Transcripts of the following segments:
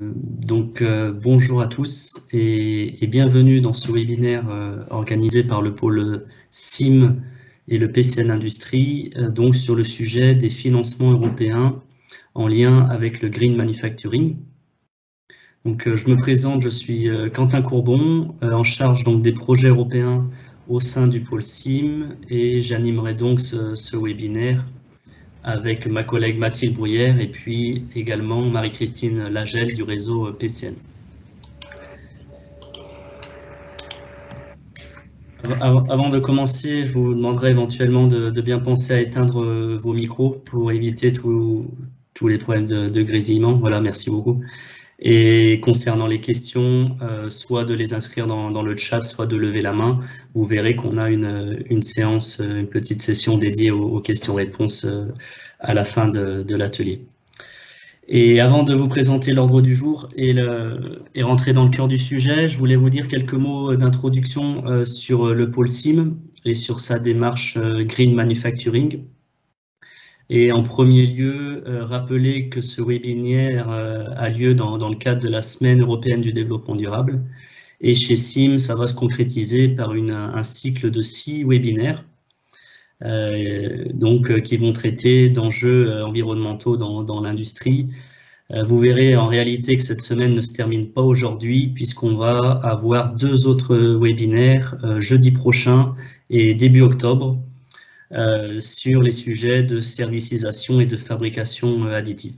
Donc euh, bonjour à tous et, bienvenue dans ce webinaire euh, organisé par le pôle SIM et le PCN Industrie, euh, donc sur le sujet des financements européens en lien avec le Green Manufacturing. Donc je me présente, je suis Quentin Courbon, en charge donc des projets européens au sein du pôle SIM et j'animerai donc ce, ce webinaire avec ma collègue Mathilde Bruyère et puis également Marie-Christine Lagel du réseau PCN. Avant de commencer, je vous demanderai éventuellement de, bien penser à éteindre vos micros pour éviter tous les problèmes de, de, grésillement. Voilà, merci beaucoup. Et concernant les questions, euh, soit de les inscrire dans, le chat, soit de lever la main. Vous verrez qu'on a une, séance, une petite session dédiée aux, questions-réponses euh, à la fin de, l'atelier. Et avant de vous présenter l'ordre du jour et, et, rentrer dans le cœur du sujet, je voulais vous dire quelques mots d'introduction euh, sur le pôle SIM et sur sa démarche Green Manufacturing. Et en premier lieu, euh, rappeler que ce webinaire euh, a lieu dans, le cadre de la Semaine européenne du développement durable. Et chez SIM, ça va se concrétiser par un cycle de six webinaires euh, donc, qui vont traiter d'enjeux environnementaux dans, l'industrie. vous verrez en réalité que cette semaine ne se termine pas aujourd'hui puisqu'on va avoir deux autres webinaires jeudi prochain et début octobre euh, sur les sujets de servicisation et de fabrication euh, additive.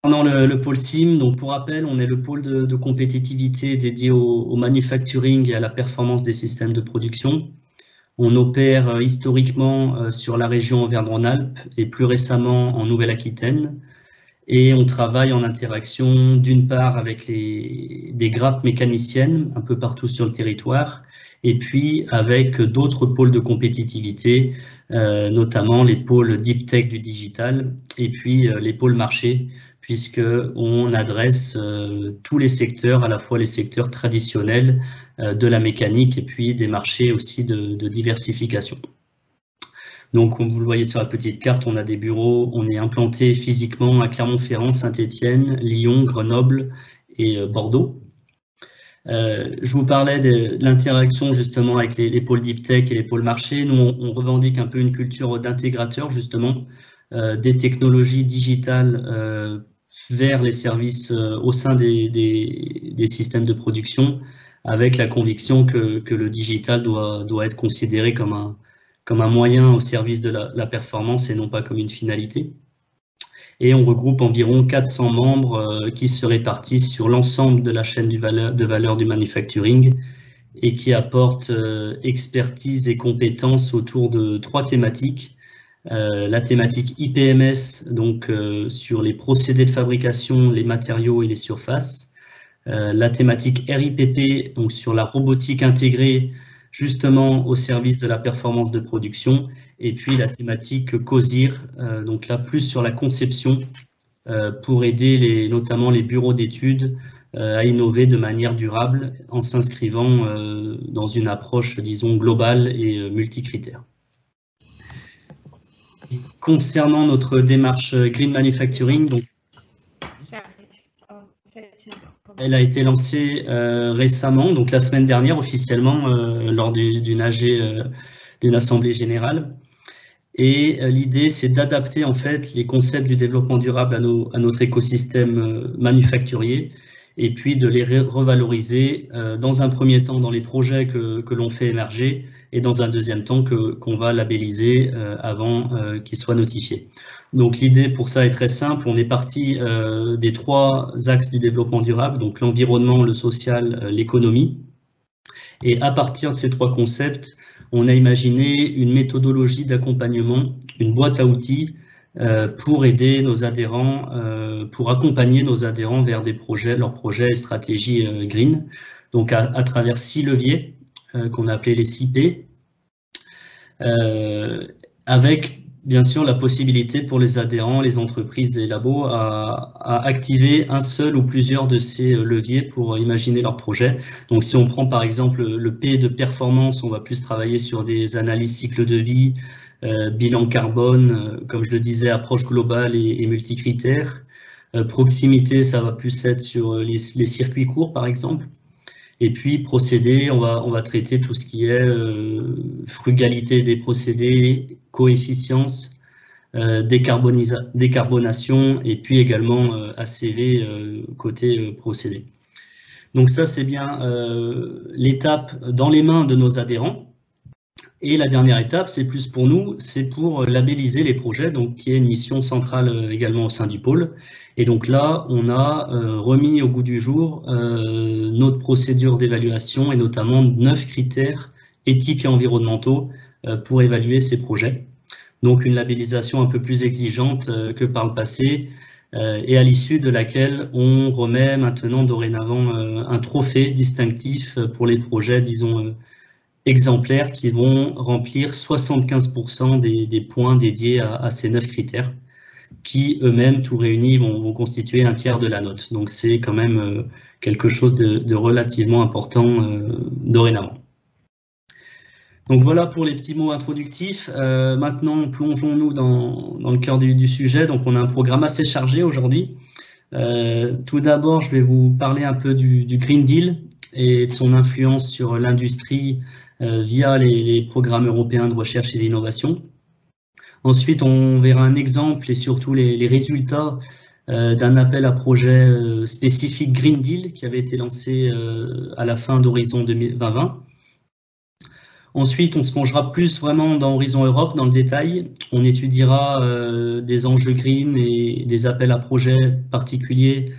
Pendant le, pôle SIM, pour rappel, on est le pôle de, compétitivité dédié au, manufacturing et à la performance des systèmes de production. On opère euh, historiquement sur la région Auvergne-Rhône-Alpes et plus récemment en Nouvelle-Aquitaine. Et on travaille en interaction d'une part avec les, des grappes mécaniciennes un peu partout sur le territoire et puis avec d'autres pôles de compétitivité, euh, notamment les pôles deep tech du digital et puis euh, les pôles marché, puisque on adresse euh, tous les secteurs, à la fois les secteurs traditionnels de la mécanique et puis des marchés aussi de, de diversification. Donc, comme vous le voyez sur la petite carte, on a des bureaux, on est implanté physiquement à Clermont-Ferrand, Saint-Étienne, Lyon, Grenoble et Bordeaux. Euh, je vous parlais de l'interaction justement avec les, pôles deep tech et les pôles marché. Nous, on, revendique un peu une culture d'intégrateur justement euh, des technologies digitales euh, vers les services au sein des, systèmes de production avec la conviction que, le digital doit, doit, être considéré comme un, comme un moyen au service de la performance et non pas comme une finalité et on regroupe environ 400 membres euh, qui se répartissent sur l'ensemble de la chaîne de valeur du manufacturing et qui apportent euh, expertise et compétences autour de trois thématiques. Euh, la thématique IPMS, donc sur les procédés de fabrication, les matériaux et les surfaces. la thématique RIPP, donc sur la robotique intégrée, justement au service de la performance de production. Et puis la thématique COSIR, euh, donc là plus sur la conception euh, pour aider les, notamment les bureaux d'études euh, à innover de manière durable en s'inscrivant dans une approche, disons, globale et multicritère. concernant notre démarche Green Manufacturing, donc, elle a été lancée euh, récemment, donc la semaine dernière officiellement, euh, lors d'une AG, euh, d'une assemblée générale. Et l'idée, c'est d'adapter en fait les concepts du développement durable à, notre écosystème manufacturier et puis de les revaloriser dans un premier temps dans les projets que l'on fait émerger et dans un deuxième temps qu'on va labelliser avant qu'ils soient notifiés. Donc l'idée pour ça est très simple. On est parti euh, des trois axes du développement durable, donc l'environnement, le social, euh, l'économie. Et à partir de ces trois concepts, on a imaginé une méthodologie d'accompagnement, une boîte à outils euh, pour aider nos adhérents, pour accompagner nos adhérents vers des projets, leurs projets et stratégies green. Donc à, travers six leviers qu'on a appelés les 6 P, avec bien sûr la possibilité pour les adhérents, les entreprises et les labos à, activer un seul ou plusieurs de ces euh, leviers pour imaginer leur projet. Donc si on prend par exemple le P de performance, on va plus travailler sur des analyses cycle de vie, euh, bilan carbone, euh, comme je le disais, approche globale et, multicritère. proximité, ça va plus être sur les, circuits courts, par exemple. Et puis procédé, on va, on va traiter tout ce qui est frugalité des procédés, coefficience, décarbonation et puis également ACV côté procédé. Donc ça, c'est bien l'étape dans les mains de nos adhérents. Et la dernière étape, c'est plus pour nous, c'est pour labelliser les projets, donc qui est une mission centrale euh, également au sein du pôle. Et donc là, on a euh, remis au goût du jour euh, notre procédure d'évaluation et notamment neuf critères éthiques et environnementaux pour évaluer ces projets. Donc une labellisation un peu plus exigeante que par le passé et à l'issue de laquelle on remet maintenant dorénavant un trophée distinctif pour les projets, disons, exemplaires qui vont remplir 75% des, points dédiés à, ces neuf critères qui eux-mêmes, tout réunis, vont, constituer un tiers de la note. Donc c'est quand même euh, quelque chose de, relativement important euh, dorénavant. Donc voilà pour les petits mots introductifs. Euh, maintenant, plongeons-nous dans, le cœur du, sujet. Donc on a un programme assez chargé aujourd'hui. tout d'abord, je vais vous parler un peu du, Green Deal et de son influence sur l'industrie via les, programmes européens de recherche et d'innovation. Ensuite, on verra un exemple et surtout les, résultats euh, d'un appel à projet euh, spécifique Green Deal qui avait été lancé à la fin d'Horizon 2020. Ensuite, on se plongera plus vraiment dans Horizon Europe, dans le détail. On étudiera des enjeux green et des appels à projets particuliers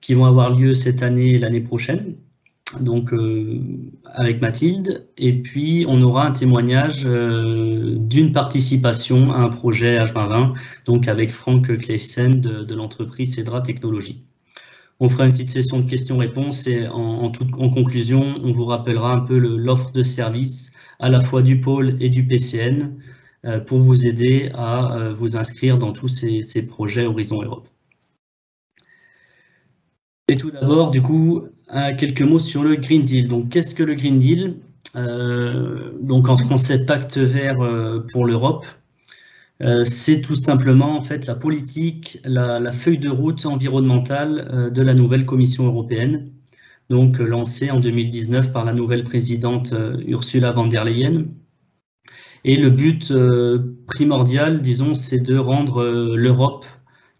qui vont avoir lieu cette année et l'année prochaine donc euh, avec Mathilde, et puis on aura un témoignage euh, d'une participation à un projet H2020, donc avec Franck Kleissen de, l'entreprise Cedra Technologies. On fera une petite session de questions-réponses et en, conclusion, on vous rappellera un peu l'offre de service à la fois du pôle et du PCN euh, pour vous aider à vous inscrire dans tous ces projets Horizon Europe. Et tout d'abord, du coup, quelques mots sur le Green Deal. Donc, qu'est-ce que le Green Deal? Euh, Donc, en français, Pacte vert euh, pour l'Europe. Euh, c'est tout simplement en fait la politique, la, feuille de route environnementale de la nouvelle Commission européenne, donc lancée en 2019 par la nouvelle présidente Ursula von der Leyen. Et le but primordial, disons, c'est de rendre l'Europe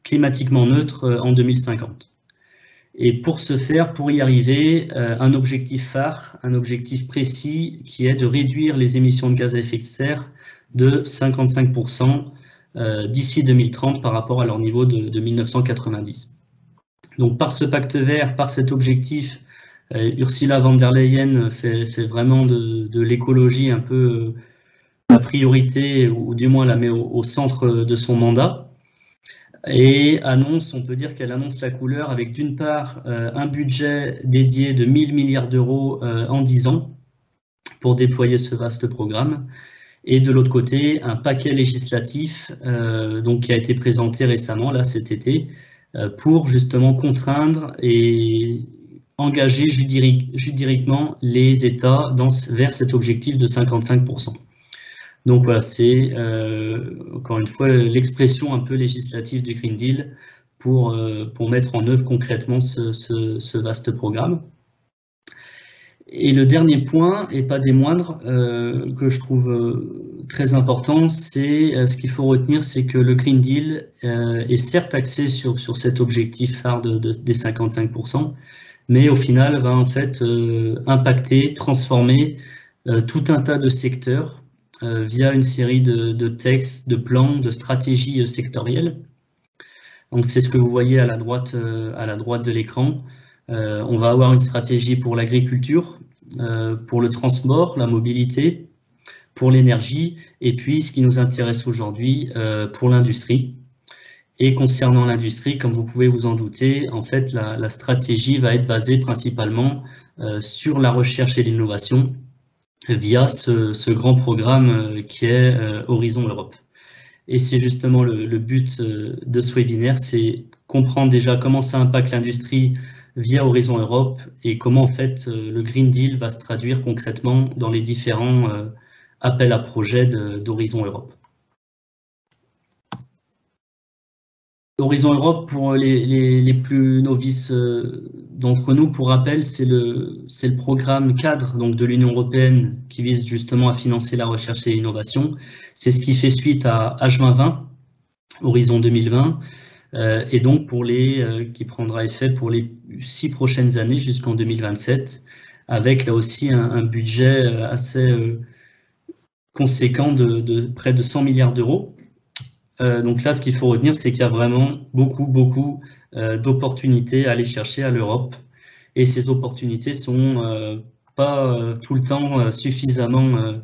climatiquement neutre en 2050. Et pour ce faire, pour y arriver, euh, un objectif phare, un objectif précis qui est de réduire les émissions de gaz à effet de serre de 55% euh, d'ici 2030 par rapport à leur niveau de, 1990. Donc par ce pacte vert, par cet objectif, euh, Ursula von der Leyen fait, vraiment de, l'écologie un peu la priorité, ou du moins la met au centre de son mandat et annonce, on peut dire qu'elle annonce la couleur avec d'une part euh, un budget dédié de 1000 milliards d'euros euh, en 10 ans pour déployer ce vaste programme, et de l'autre côté un paquet législatif euh, donc, qui a été présenté récemment, là cet été, pour justement contraindre et engager juridiquement les États vers cet objectif de 55%. Donc voilà, c'est euh, encore une fois l'expression un peu législative du Green Deal pour, euh, pour mettre en œuvre concrètement ce, vaste programme. Et le dernier point, et pas des moindres, euh, que je trouve très important, c'est ce qu'il faut retenir, c'est que le Green Deal est certes axé sur, sur cet objectif phare de, des 55%, mais au final va en fait impacter, transformer tout un tas de secteurs euh, via une série de, textes, de plans, de stratégies euh, sectorielles. Donc c'est ce que vous voyez à la droite, euh, à la droite de l'écran. on va avoir une stratégie pour l'agriculture, pour le transport, la mobilité, pour l'énergie, et puis ce qui nous intéresse aujourd'hui, pour l'industrie. Et concernant l'industrie, comme vous pouvez vous en douter, en fait, la stratégie va être basée principalement sur la recherche et l'innovation, via ce, grand programme euh, qui est euh, Horizon Europe. Et c'est justement le, but euh, de ce webinaire, c'est comprendre déjà comment ça impacte l'industrie via Horizon Europe et comment en fait le Green Deal va se traduire concrètement dans les différents appels à projets d'Horizon Europe. Horizon Europe, pour les, plus novices euh, d'entre nous, pour rappel, c'est le, programme cadre donc, de l'Union européenne qui vise justement à financer la recherche et l'innovation. C'est ce qui fait suite à H2020, Horizon 2020, euh, et donc pour les, euh, qui prendra effet pour les six prochaines années jusqu'en 2027, avec là aussi un, budget assez conséquent de, de, près de 100 milliards d'euros. Euh, donc là, ce qu'il faut retenir, c'est qu'il y a vraiment beaucoup, beaucoup euh, d'opportunités à aller chercher à l'Europe. Et ces opportunités sont euh, pas tout le temps suffisamment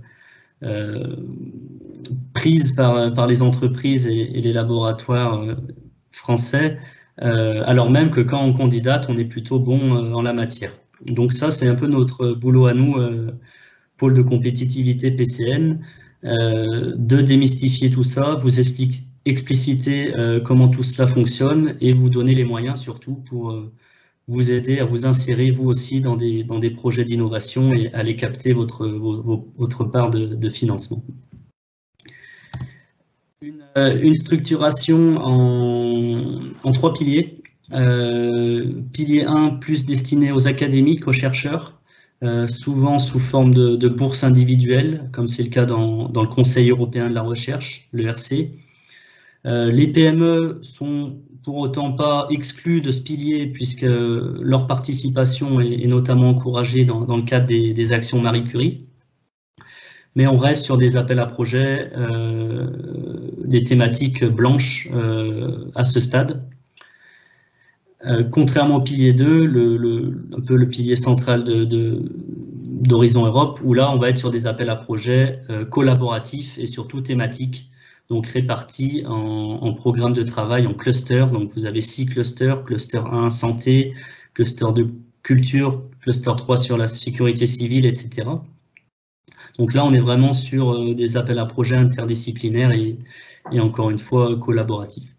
prises par, les entreprises et, les laboratoires français, alors même que quand on candidate, on est plutôt bon en la matière. Donc ça, c'est un peu notre boulot à nous, pôle de compétitivité PCN, de démystifier tout ça, vous expliciter euh, comment tout cela fonctionne et vous donner les moyens surtout pour euh, vous aider à vous insérer vous aussi dans des, dans des projets d'innovation et aller capter votre, votre part de, financement. Une, structuration en, en, trois piliers. pilier 1, plus destiné aux académiques, aux chercheurs. Euh, souvent sous forme de, de bourse individuelle, comme c'est le cas dans, le Conseil européen de la recherche, le RC. Euh, les PME sont pour autant pas exclus de ce pilier puisque leur participation est, notamment encouragée dans, le cadre des, actions Marie Curie. Mais on reste sur des appels à projets, euh, des thématiques blanches à ce stade. Euh, contrairement au pilier 2, le, un peu le pilier central d'Horizon de, Europe, où là, on va être sur des appels à projets euh, collaboratifs et surtout thématiques, donc répartis en, en programmes de travail, en clusters. Donc, vous avez six clusters, cluster 1 santé, cluster 2 culture, cluster 3 sur la sécurité civile, etc. Donc là, on est vraiment sur euh, des appels à projets interdisciplinaires et, et encore une fois collaboratifs.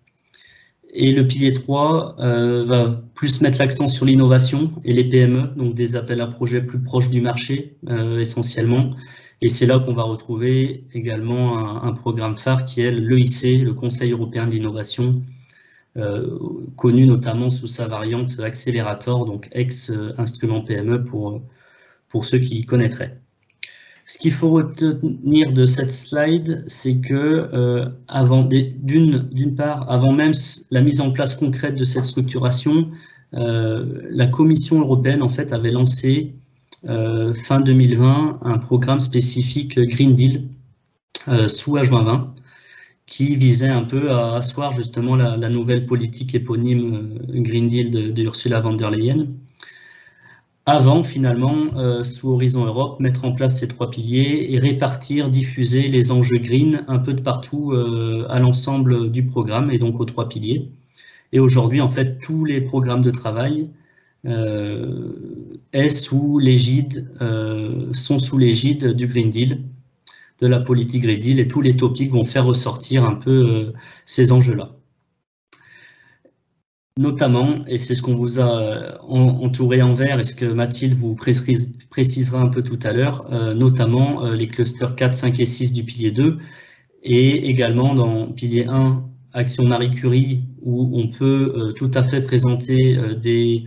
Et le pilier 3 euh, va plus mettre l'accent sur l'innovation et les PME, donc des appels à projets plus proches du marché euh, essentiellement. Et c'est là qu'on va retrouver également un, programme phare qui est l'EIC, le Conseil européen de l'innovation, euh, connu notamment sous sa variante accélérateur, donc ex-instrument PME pour, pour ceux qui connaîtraient. Ce qu'il faut retenir de cette slide, c'est que euh, avant d'une part, avant même la mise en place concrète de cette structuration, euh, la Commission européenne en fait avait lancé euh, fin 2020 un programme spécifique Green Deal sous H2020 qui visait un peu à asseoir justement la, nouvelle politique éponyme Green Deal de, de Ursula von der Leyen avant finalement, euh, sous Horizon Europe, mettre en place ces trois piliers et répartir, diffuser les enjeux green un peu de partout euh, à l'ensemble du programme et donc aux trois piliers. Et aujourd'hui, en fait, tous les programmes de travail euh, sous l'égide, sont sous l'égide du Green Deal, de la politique Green Deal, et tous les topics vont faire ressortir un peu ces enjeux-là notamment, et c'est ce qu'on vous a euh, entouré en vert et ce que Mathilde vous précisera un peu tout à l'heure, euh, notamment euh, les clusters 4, 5 et 6 du pilier 2, et également dans pilier 1, Action Marie Curie, où on peut tout à fait présenter des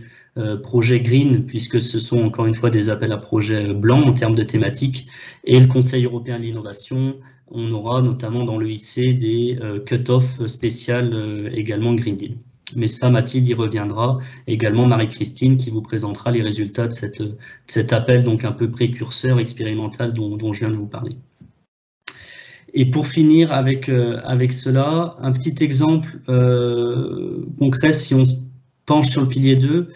projets green, puisque ce sont encore une fois des appels à projets blancs en termes de thématiques, et le Conseil européen de l'innovation, on aura notamment dans l'EIC des cut-off spéciales également Green Deal. Mais ça, Mathilde y reviendra. Également Marie-Christine qui vous présentera les résultats de, cet appel, donc un peu précurseur, expérimental dont, je viens de vous parler. Et pour finir avec, euh, cela, un petit exemple euh, concret, si on se penche sur le pilier 2,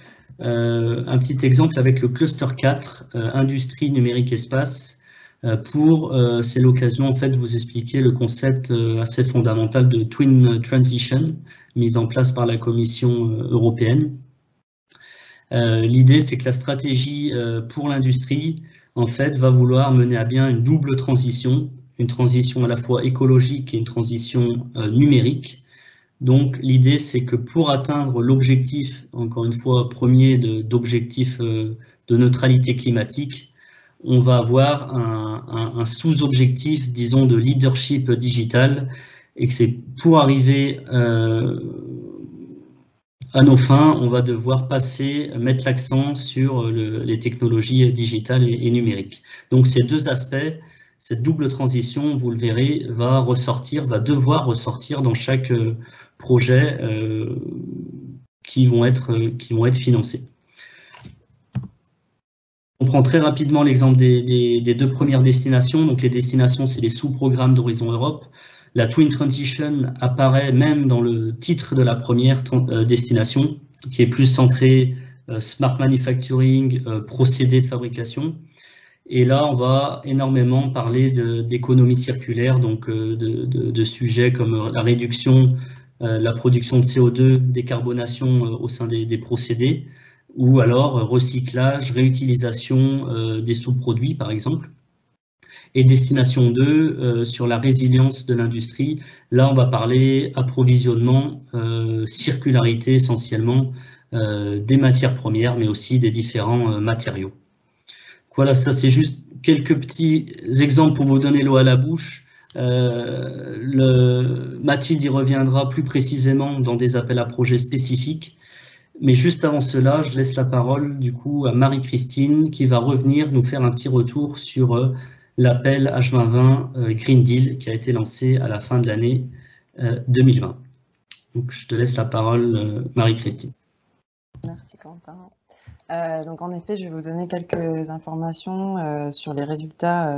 euh, un petit exemple avec le cluster 4, industrie, numérique, espace, pour, euh, c'est l'occasion en fait de vous expliquer le concept euh, assez fondamental de Twin Transition, mis en place par la Commission européenne. L'idée, c'est que la stratégie pour l'industrie, en fait, va vouloir mener à bien une double transition, une transition à la fois écologique et une transition numérique. Donc, l'idée, c'est que pour atteindre l'objectif, encore une fois, premier d'objectif de neutralité climatique, on va avoir un, sous-objectif, disons, de leadership digital, et que c'est pour arriver, euh, à nos fins, on va devoir passer, mettre l'accent sur les technologies digitales et, numériques. Donc ces deux aspects, cette double transition, vous le verrez, va ressortir, va devoir ressortir dans chaque projet qui, être, qui vont être financés. Prend très rapidement l'exemple des, deux premières destinations. Donc les destinations, c'est les sous-programmes d'Horizon Europe. La Twin Transition apparaît même dans le titre de la première euh, destination, qui est plus centré euh, Smart Manufacturing, euh, procédés de fabrication. Et là, on va énormément parler d'économie circulaire, donc de, sujets comme la réduction, la production de CO2, décarbonation au sein des procédés, ou alors euh, recyclage, réutilisation euh, des sous-produits par exemple. Et destination 2, euh, sur la résilience de l'industrie, là on va parler approvisionnement, circularité essentiellement des matières premières, mais aussi des différents matériaux. Voilà, ça c'est juste quelques petits exemples pour vous donner l'eau à la bouche. Mathilde y reviendra plus précisément dans des appels à projets spécifiques. Mais juste avant cela, je laisse la parole du coup à Marie-Christine qui va revenir nous faire un petit retour sur euh, l'appel H2020 euh, Green Deal qui a été lancé à la fin de l'année 2020. Euh, donc je te laisse la parole Marie-Christine. Merci Quentin. donc en effet, je vais vous donner quelques informations sur les résultats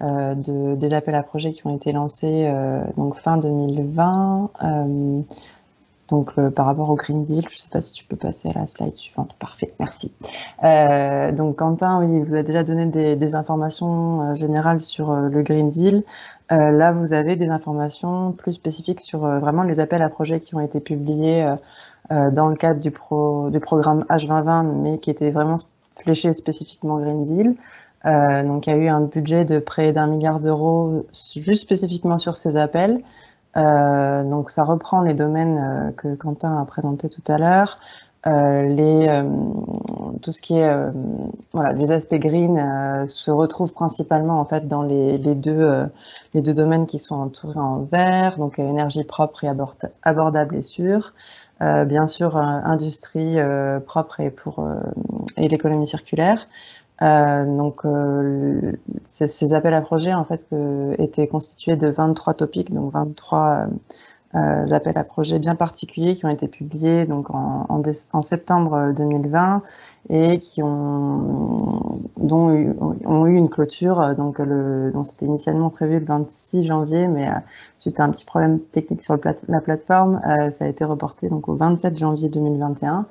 de, des appels à projets qui ont été lancés donc fin 2020 donc euh, par rapport au Green Deal, je ne sais pas si tu peux passer à la slide suivante. Parfait, merci. Euh, donc Quentin, oui, il vous a déjà donné des, informations euh, générales sur le Green Deal. là, vous avez des informations plus spécifiques sur vraiment les appels à projets qui ont été publiés dans le cadre du, du programme H2020, mais qui étaient vraiment fléchés spécifiquement Green Deal. donc il y a eu un budget de près d'un milliard d'euros juste spécifiquement sur ces appels. Euh, donc ça reprend les domaines euh, que Quentin a présenté tout à l'heure. Euh, les, tout ce qui est voilà, les aspects green se retrouvent principalement en fait dans les, les deux, les deux domaines qui sont entourés en vert, donc énergie propre et abordable et sûre. bien sûr, industrie propre et pour et l'économie circulaire. Euh, donc, euh, ces, appels à projets en fait étaient constitués de 23 topics, donc 23 euh, appels à projets bien particuliers qui ont été publiés donc en, en, septembre 2020 et qui ont dont ont eu une clôture donc c'était initialement prévu le 26 janvier mais suite à un petit problème technique sur la plateforme ça a été reporté donc au 27 janvier 2021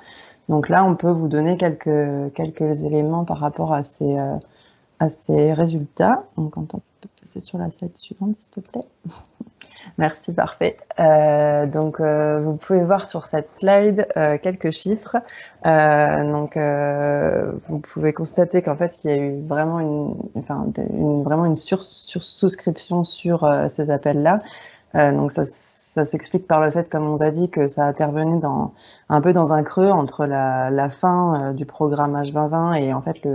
donc là, on peut vous donner quelques, quelques éléments par rapport à ces, euh, à ces résultats. Donc, on peut passer sur la slide suivante, s'il te plaît. Merci, parfait. Euh, donc, euh, vous pouvez voir sur cette slide quelques chiffres. donc, vous pouvez constater qu'en fait, il y a eu vraiment une, enfin, une vraiment une sur, sur souscription sur ces appels-là. donc, ça ça s'explique par le fait, comme on vous a dit, que ça intervenait un peu dans un creux entre la, fin euh, du programme H2020 et en fait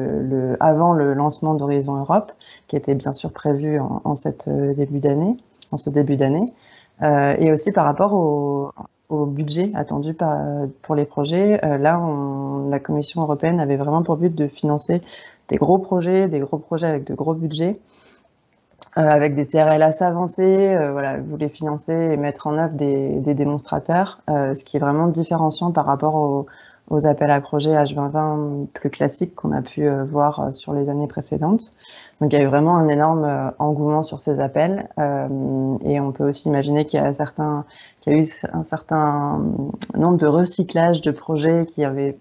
avant le lancement d'Horizon Europe, qui était bien sûr prévu en, euh, ce début d'année, euh, et aussi par rapport au, budget attendu pour les projets. là, la Commission européenne avait vraiment pour but de financer des gros projets, des gros projets avec de gros budgets. Euh, avec des TRL assez avancés, euh, voilà, les financer et mettre en œuvre des, des démonstrateurs, euh, ce qui est vraiment différenciant par rapport aux, aux appels à projets H2020 plus classiques qu'on a pu voir sur les années précédentes. Donc il y a eu vraiment un énorme engouement sur ces appels et on peut aussi imaginer qu'il y a y a eu un certain nombre de recyclages de projets qui avaient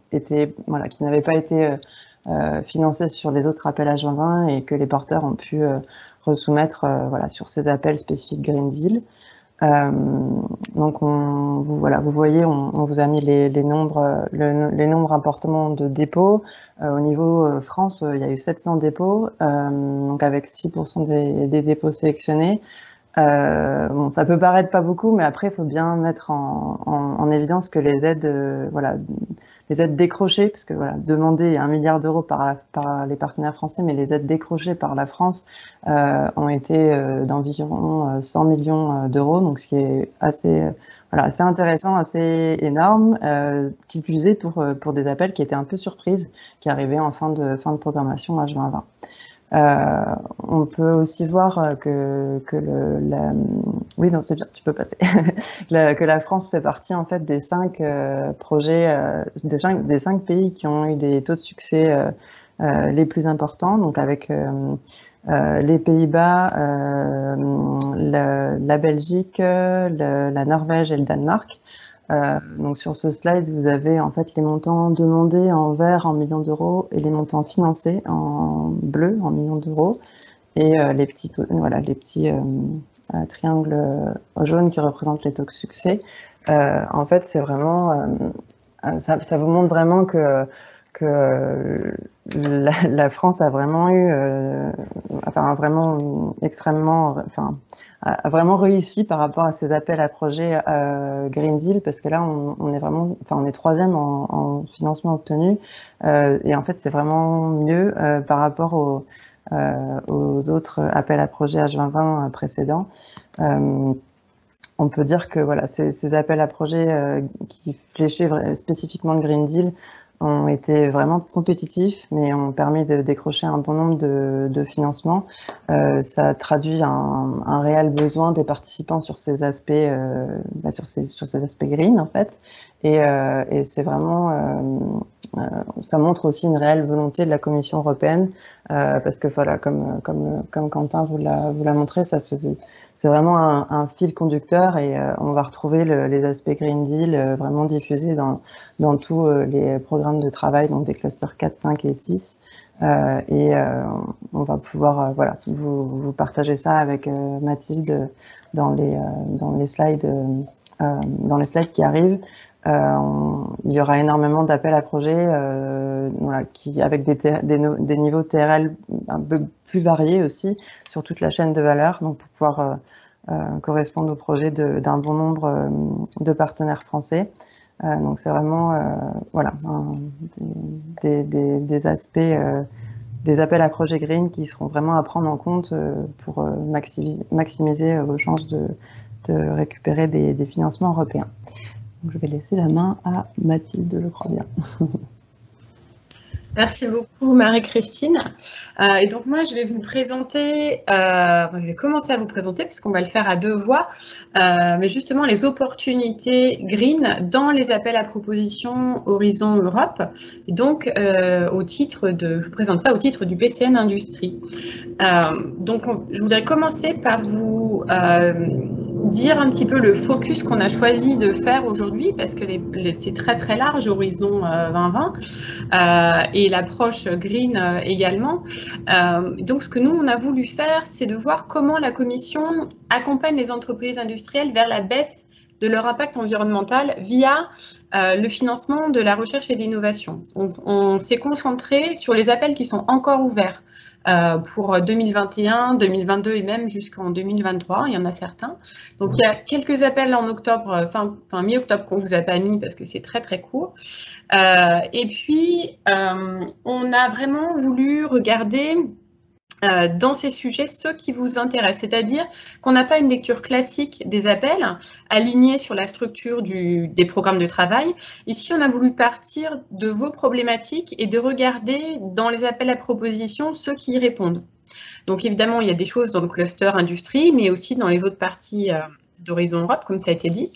voilà qui n'avaient pas été financés sur les autres appels H2020 et que les porteurs ont pu soumettre euh, voilà, sur ces appels spécifiques Green Deal. Euh, donc, on, vous, voilà, vous voyez, on, vous a mis les, nombres, les nombres importants de dépôts. Euh, au niveau France, il y a eu 700 dépôts, donc avec 6% des, dépôts sélectionnés. bon, ça peut paraître pas beaucoup, mais après, il faut bien mettre en, en, évidence que les aides, voilà, les aides décrochées, parce que voilà, demander un milliard d'euros par, les partenaires français, mais les aides décrochées par la France ont été d'environ 100 millions d'euros, donc ce qui est assez voilà, assez intéressant, assez énorme, euh, qui plus est pour, euh, pour des appels qui étaient un peu surprises, qui arrivaient en fin de, fin de programmation H2020. Euh, on peut aussi voir que, que le, la, oui, non, c'est bien, tu peux passer, que la France fait partie en fait des cinq euh, projets, euh, des, cinq, pays qui ont eu des taux de succès euh, les plus importants, donc avec euh, les Pays-Bas, euh, la Belgique, la Norvège et le Danemark. Euh, donc sur ce slide, vous avez en fait les montants demandés en vert en millions d'euros et les montants financés en bleu en millions d'euros et les petits, voilà, les petits triangles jaunes qui représentent les taux de succès. en fait, c'est vraiment, ça, vous montre vraiment que la, France a vraiment eu, euh, enfin vraiment extrêmement, enfin a vraiment réussi par rapport à ces appels à projets euh, Green Deal parce que là on, est vraiment, enfin on est troisième en, financement obtenu euh, et en fait c'est vraiment mieux par rapport aux, aux autres appels à projets H2020 précédents. on peut dire que voilà, ces, ces appels à projets qui fléchaient spécifiquement le Green Deal ont été vraiment compétitifs, mais ont permis de décrocher un bon nombre de, de financements. Euh, ça traduit un, un, réel besoin des participants sur ces aspects, euh, bah sur, ces, sur ces aspects green en fait. Et, euh, et c'est vraiment, euh, euh, ça montre aussi une réelle volonté de la Commission européenne, euh, parce que voilà, comme comme comme Quentin vous l'a vous l'a montré, ça se c'est vraiment un, fil conducteur et euh, on va retrouver les aspects Green Deal euh, vraiment diffusés dans, dans tous euh, les programmes de travail, donc des clusters 4, 5 et 6. et on va pouvoir voilà, vous, vous, partager ça avec Mathilde dans les, dans les slides dans les slides qui arrivent. Il y aura énormément d'appels à projets voilà, qui, avec des, des, des, niveaux TRL un peu plus variés aussi sur toute la chaîne de valeur, donc pour pouvoir euh, euh, correspondre au projet d'un bon nombre euh, de partenaires français. donc c'est vraiment voilà des, des, des, aspects des appels à projets green qui seront vraiment à prendre en compte pour maximiser, vos chances de, de récupérer des, des, financements européens. Je vais laisser la main à Mathilde, je crois bien. Merci beaucoup Marie-Christine. Euh, et donc moi je vais vous présenter, euh, je vais commencer à vous présenter puisqu'on va le faire à deux voix, euh, mais justement les opportunités green dans les appels à proposition Horizon Europe. Et donc au titre de, je vous présente ça au titre du PCN Industrie. donc je voudrais commencer par vous dire un petit peu le focus qu'on a choisi de faire aujourd'hui parce que c'est très très large Horizon 2020 euh, et l'approche green euh, également. Euh, donc ce que nous on a voulu faire c'est de voir comment la Commission accompagne les entreprises industrielles vers la baisse de leur impact environnemental via le financement de la recherche et de l'innovation. on s'est concentré sur les appels qui sont encore ouverts. Euh, pour 2021, 2022 et même jusqu'en 2023. Il y en a certains. Donc il y a quelques appels en octobre, euh, fin, mi-octobre qu'on vous a pas mis parce que c'est très très court. Euh, et puis on a vraiment voulu regarder euh, dans ces sujets ceux qui vous intéressent, c'est-à-dire qu'on n'a pas une lecture classique des appels alignés sur la structure du, des programmes de travail. Ici, on a voulu partir de vos problématiques et de regarder dans les appels à proposition ceux qui y répondent. Donc évidemment, il y a des choses dans le cluster industrie, mais aussi dans les autres parties euh, d'Horizon Europe, comme ça a été dit.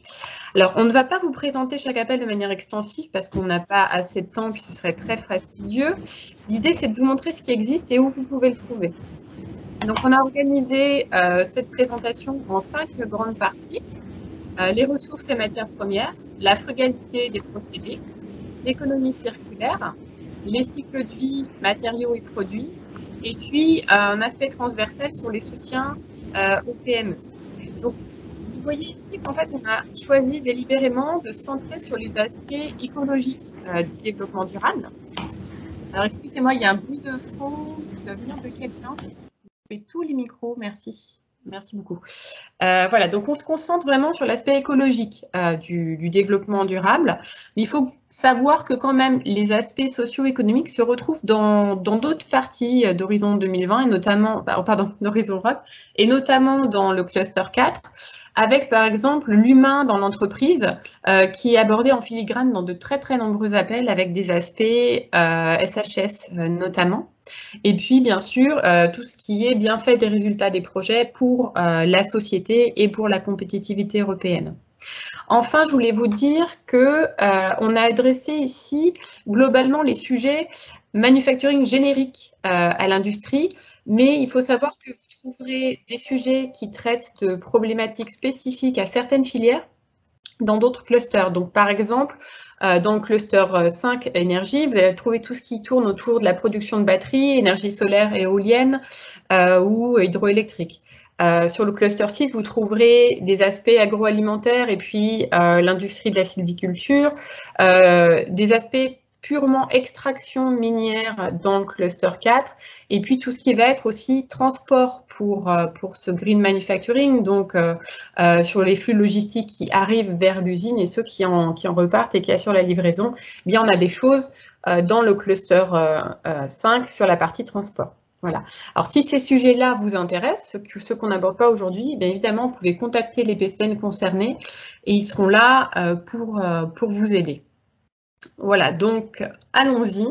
Alors, on ne va pas vous présenter chaque appel de manière extensive parce qu'on n'a pas assez de temps, puis ce serait très fastidieux. L'idée, c'est de vous montrer ce qui existe et où vous pouvez le trouver. Donc, on a organisé euh, cette présentation en cinq grandes parties. Euh, les ressources et matières premières, la frugalité des procédés, l'économie circulaire, les cycles de vie, matériaux et produits, et puis euh, un aspect transversal sur les soutiens aux PME. Vous voyez ici qu'en fait, on a choisi délibérément de centrer sur les aspects écologiques euh, du développement durable. Alors, excusez-moi, il y a un bruit de fond qui va venir de quelqu'un. Fais tous les micros, merci. Merci beaucoup. Euh, voilà, donc on se concentre vraiment sur l'aspect écologique euh, du, développement durable. Mais il faut savoir que quand même les aspects socio-économiques se retrouvent dans d'autres parties euh, d'Horizon 2020 et notamment, bah, pardon, d'Horizon Europe et notamment dans le cluster 4 avec par exemple l'humain dans l'entreprise qui est abordé en filigrane dans de très très nombreux appels avec des aspects SHS notamment. Et puis, bien sûr, euh, tout ce qui est bien fait des résultats des projets pour euh, la société et pour la compétitivité européenne. Enfin, je voulais vous dire que euh, on a adressé ici globalement les sujets manufacturing génériques à l'industrie, mais il faut savoir que vous trouverez des sujets qui traitent de problématiques spécifiques à certaines filières dans d'autres clusters. Donc, par exemple, euh, dans le cluster 5 euh, énergie, vous allez trouver tout ce qui tourne autour de la production de batteries, énergie solaire éolienne euh, ou hydroélectrique. sur le cluster 6, vous trouverez des aspects agroalimentaires et puis l'industrie de la sylviculture, des aspects purement extraction minière dans le cluster 4, et puis tout ce qui va être aussi transport pour, euh, pour ce green manufacturing, donc euh, euh, sur les flux logistiques qui arrivent vers l'usine et ceux qui en, qui en repartent et qui assurent la livraison, eh bien on a des choses dans le cluster 5 sur la partie transport. Voilà. Alors, si ces sujets-là vous intéressent, ceux qu'on n'aborde pas aujourd'hui, bien évidemment, vous pouvez contacter les PCN concernés et ils seront là pour, pour vous aider. Voilà, donc allons-y.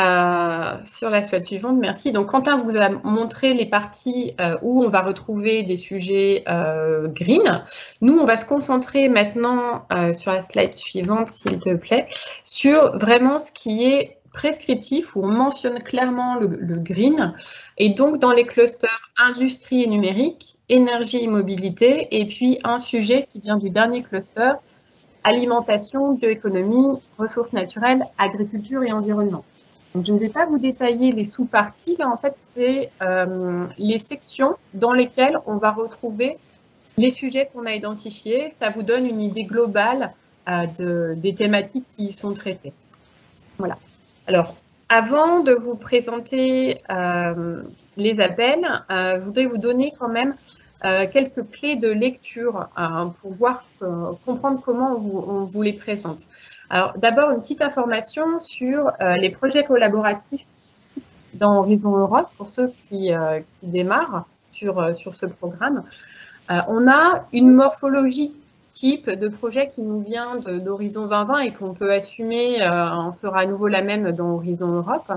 Euh, sur la slide suivante, merci. Donc Quentin vous a montré les parties euh, où on va retrouver des sujets euh, green. Nous, on va se concentrer maintenant sur la slide suivante, s'il te plaît, sur vraiment ce qui est prescriptif où on mentionne clairement le, le, green et donc dans les clusters industrie et numérique, énergie et mobilité et puis un sujet qui vient du dernier cluster alimentation, bioéconomie, ressources naturelles, agriculture et environnement. Je ne vais pas vous détailler les sous-parties. Là, en fait, c'est euh, les sections dans lesquelles on va retrouver les sujets qu'on a identifiés. Ça vous donne une idée globale euh, de, des thématiques qui y sont traitées. Voilà. Alors, avant de vous présenter euh, les appels, je voudrais vous donner quand même quelques clés de lecture euh, pour voir, euh, comprendre comment on vous, les présente. Alors d'abord une petite information sur les projets collaboratifs dans Horizon Europe pour ceux qui, démarrent sur, sur ce programme. on a une morphologie type de projet qui nous vient d'Horizon 2020 et qu'on peut assumer, sera à nouveau la même dans Horizon Europe.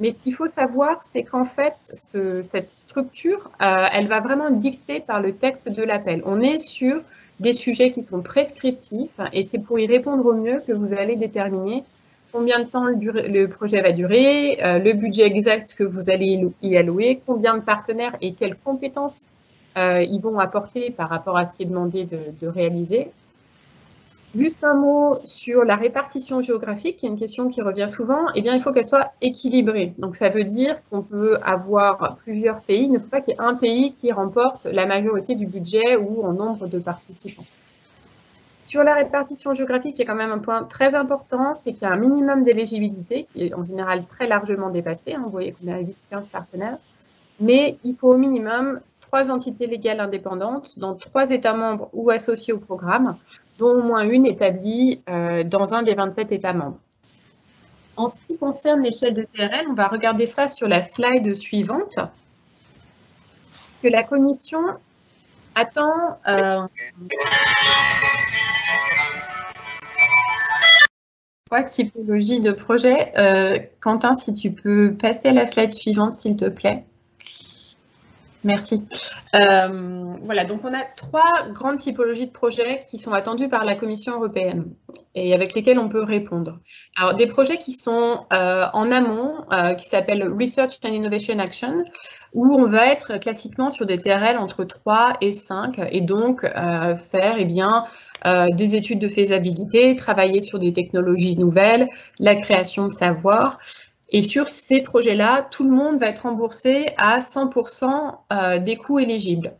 Mais ce qu'il faut savoir, c'est qu'en fait, ce, cette structure, euh, elle va vraiment dicter par le texte de l'appel. On est sur des sujets qui sont prescriptifs et c'est pour y répondre au mieux que vous allez déterminer combien de temps le, projet va durer, euh, le budget exact que vous allez y allouer, combien de partenaires et quelles compétences euh, ils vont apporter par rapport à ce qui est demandé de, de réaliser. Juste un mot sur la répartition géographique, qui est une question qui revient souvent. Eh bien, il faut qu'elle soit équilibrée. Donc, ça veut dire qu'on peut avoir plusieurs pays. Il ne faut pas qu'il y ait un pays qui remporte la majorité du budget ou en nombre de participants. Sur la répartition géographique, il y a quand même un point très important, c'est qu'il y a un minimum d'éligibilité, qui est en général très largement dépassé. Hein. Vous voyez qu'on a 15 partenaires. Mais il faut au minimum trois entités légales indépendantes dans trois États membres ou associés au programme dont au moins une établie euh, dans un des 27 États membres. En ce qui concerne l'échelle de TRL, on va regarder ça sur la slide suivante, que la Commission attend... Euh, trois typologies de projet. Euh, Quentin, si tu peux passer à la slide suivante, s'il te plaît. Merci. Euh, voilà, donc on a trois grandes typologies de projets qui sont attendus par la Commission européenne et avec lesquels on peut répondre. Alors, des projets qui sont euh, en amont, euh, qui s'appellent Research and Innovation Action, où on va être classiquement sur des TRL entre 3 et 5 et donc faire eh bien, des études de faisabilité, travailler sur des technologies nouvelles, la création de savoir et sur ces projets-là, tout le monde va être remboursé à 100% euh, des coûts éligibles.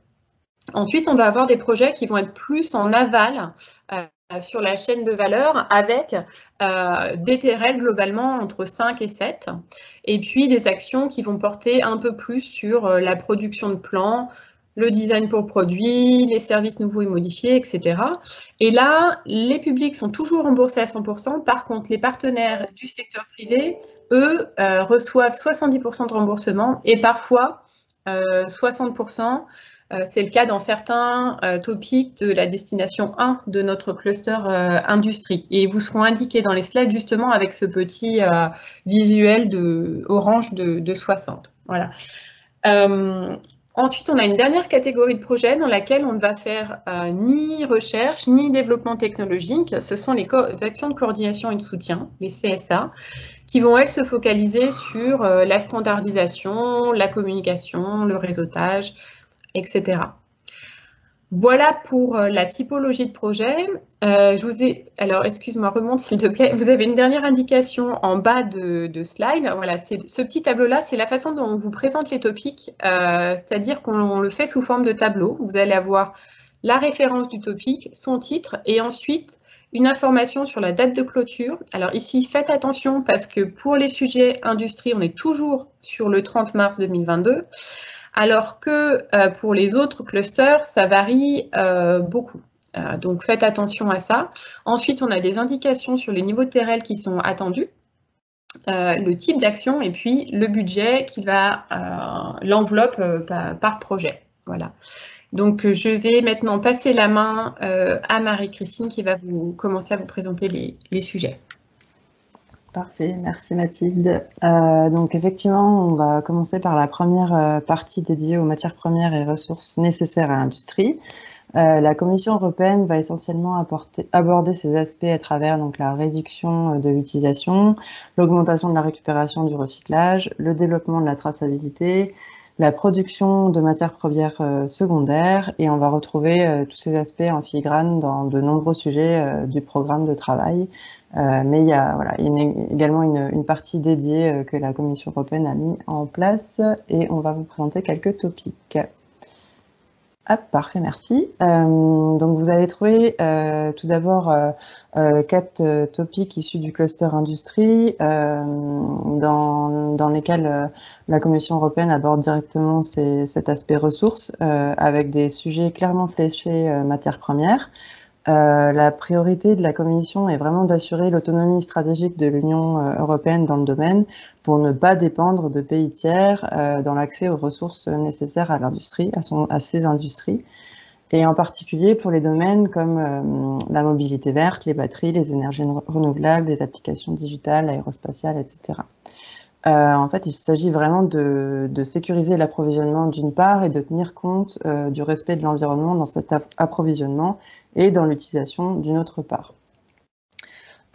Ensuite, on va avoir des projets qui vont être plus en aval euh, sur la chaîne de valeur avec euh, des TRL globalement entre 5 et 7 et puis des actions qui vont porter un peu plus sur la production de plans, le design pour produit, les services nouveaux et modifiés, etc. Et là, les publics sont toujours remboursés à 100%. Par contre, les partenaires du secteur privé, eux, euh, reçoivent 70% de remboursement et parfois 60%. Euh, euh, c'est le cas dans certains topics de la destination 1 de notre cluster industrie. Et ils vous seront indiqués dans les slides justement avec ce petit visuel de orange de, de 60. Voilà. Ensuite, on a une dernière catégorie de projets dans laquelle on ne va faire ni recherche ni développement technologique. Ce sont les, actions de coordination et de soutien, les CSA, qui vont, elles, se focaliser sur euh, la standardisation, la communication, le réseautage, etc. Voilà pour euh, la typologie de projet. Euh, je vous ai, alors excuse-moi, remonte s'il te plaît. Vous avez une dernière indication en bas de, slide. Voilà, ce petit tableau-là, c'est la façon dont on vous présente les topics, c'est-à-dire qu'on le fait sous forme de tableau. Vous allez avoir la référence du topic, son titre, et ensuite une information sur la date de clôture. Alors ici, faites attention parce que pour les sujets industrie, on est toujours sur le 30 mars 2022 alors que euh, pour les autres clusters, ça varie euh, beaucoup. Euh, donc faites attention à ça. Ensuite, on a des indications sur les niveaux de TRL qui sont attendus. le type d'action et puis le budget qui va, l'enveloppe par, projet. Voilà. Donc je vais maintenant passer la main à Marie-Christine qui va vous commencer à vous présenter les sujets. Parfait, merci Mathilde. Euh, donc effectivement, on va commencer par la première euh, partie dédiée aux matières premières et ressources nécessaires à l'industrie. Euh, la Commission européenne va essentiellement aborder ces aspects à travers donc, la réduction de l'utilisation, l'augmentation de la récupération du recyclage, le développement de la traçabilité, la production de matières premières secondaires et on va retrouver tous ces aspects en filigrane dans de nombreux sujets du programme de travail euh, mais il y a également une, une, partie dédiée euh, que la Commission européenne a mis en place et on va vous présenter quelques topics. Ah, parfait, merci. Euh, donc vous allez trouver euh, tout d'abord euh, quatre topics issus du cluster industrie dans, dans, lesquels la Commission européenne aborde directement ces, cet aspect ressources avec des sujets clairement fléchés matières premières. Euh, la priorité de la Commission est vraiment d'assurer l'autonomie stratégique de l'Union euh, européenne dans le domaine pour ne pas dépendre de pays tiers euh, dans l'accès aux ressources nécessaires à l'industrie, à, à ces industries, et en particulier pour les domaines comme la mobilité verte, les batteries, les énergies renouvelables, les applications digitales, aérospatiales, etc. en fait, il s'agit vraiment de, de sécuriser l'approvisionnement d'une part et de tenir compte du respect de l'environnement dans cet approvisionnement et dans l'utilisation d'une autre part.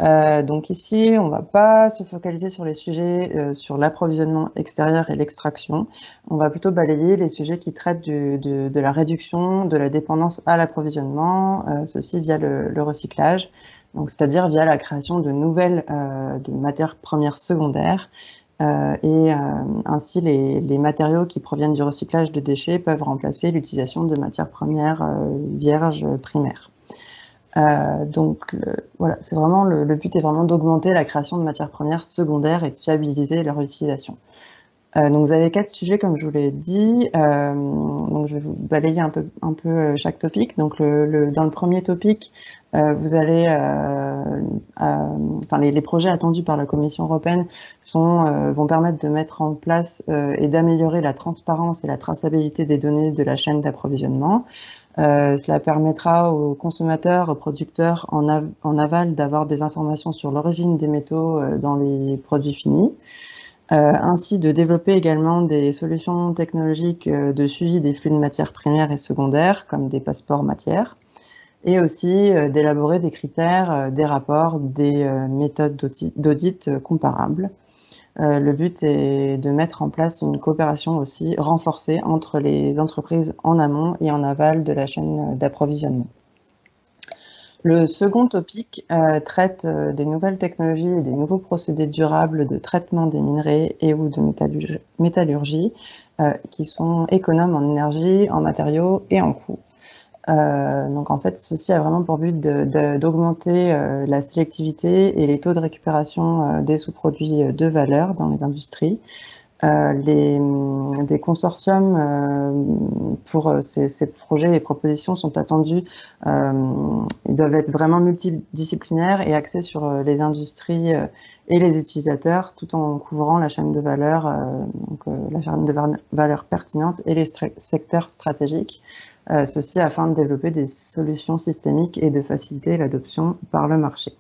Euh, donc ici, on ne va pas se focaliser sur les sujets euh, sur l'approvisionnement extérieur et l'extraction. On va plutôt balayer les sujets qui traitent de, la réduction de la dépendance à l'approvisionnement, euh, ceci via le, recyclage, c'est-à-dire via la création de nouvelles de matières premières secondaires. Et ainsi, les, matériaux qui proviennent du recyclage de déchets peuvent remplacer l'utilisation de matières premières vierges primaires. Euh, donc voilà, c'est vraiment le, but est vraiment d'augmenter la création de matières premières secondaires et de fiabiliser leur utilisation. Euh, donc vous avez quatre sujets comme je vous l'ai dit. Euh, donc je vais vous balayer un peu, un peu chaque topic. Donc dans le premier topic, vous allez, enfin les, projets attendus par la Commission européenne sont, vont permettre de mettre en place et d'améliorer la transparence et la traçabilité des données de la chaîne d'approvisionnement. Euh, cela permettra aux consommateurs, aux producteurs en, aval d'avoir des informations sur l'origine des métaux euh, dans les produits finis. Euh, ainsi de développer également des solutions technologiques de suivi des flux de matières premières et secondaires, comme des passeports matières, et aussi d'élaborer des critères, des rapports, des méthodes d'audit comparables. Euh, le but est de mettre en place une coopération aussi renforcée entre les entreprises en amont et en aval de la chaîne d'approvisionnement. Le second topic euh, traite euh, des nouvelles technologies et des nouveaux procédés durables de traitement des minerais et ou de métallurgie qui sont économes en énergie, en matériaux et en coûts. Euh, donc en fait, ceci a vraiment pour but d'augmenter euh, la sélectivité et les taux de récupération euh, des sous-produits de valeur dans les industries. les, des consortiums pour ces, projets et propositions sont attendus. ils doivent être vraiment multidisciplinaires et axés sur les industries et les utilisateurs, tout en couvrant la chaîne de valeur, donc la chaîne de valeur pertinente et les secteurs stratégiques. Ceci afin de développer des solutions systémiques et de faciliter l'adoption par le marché.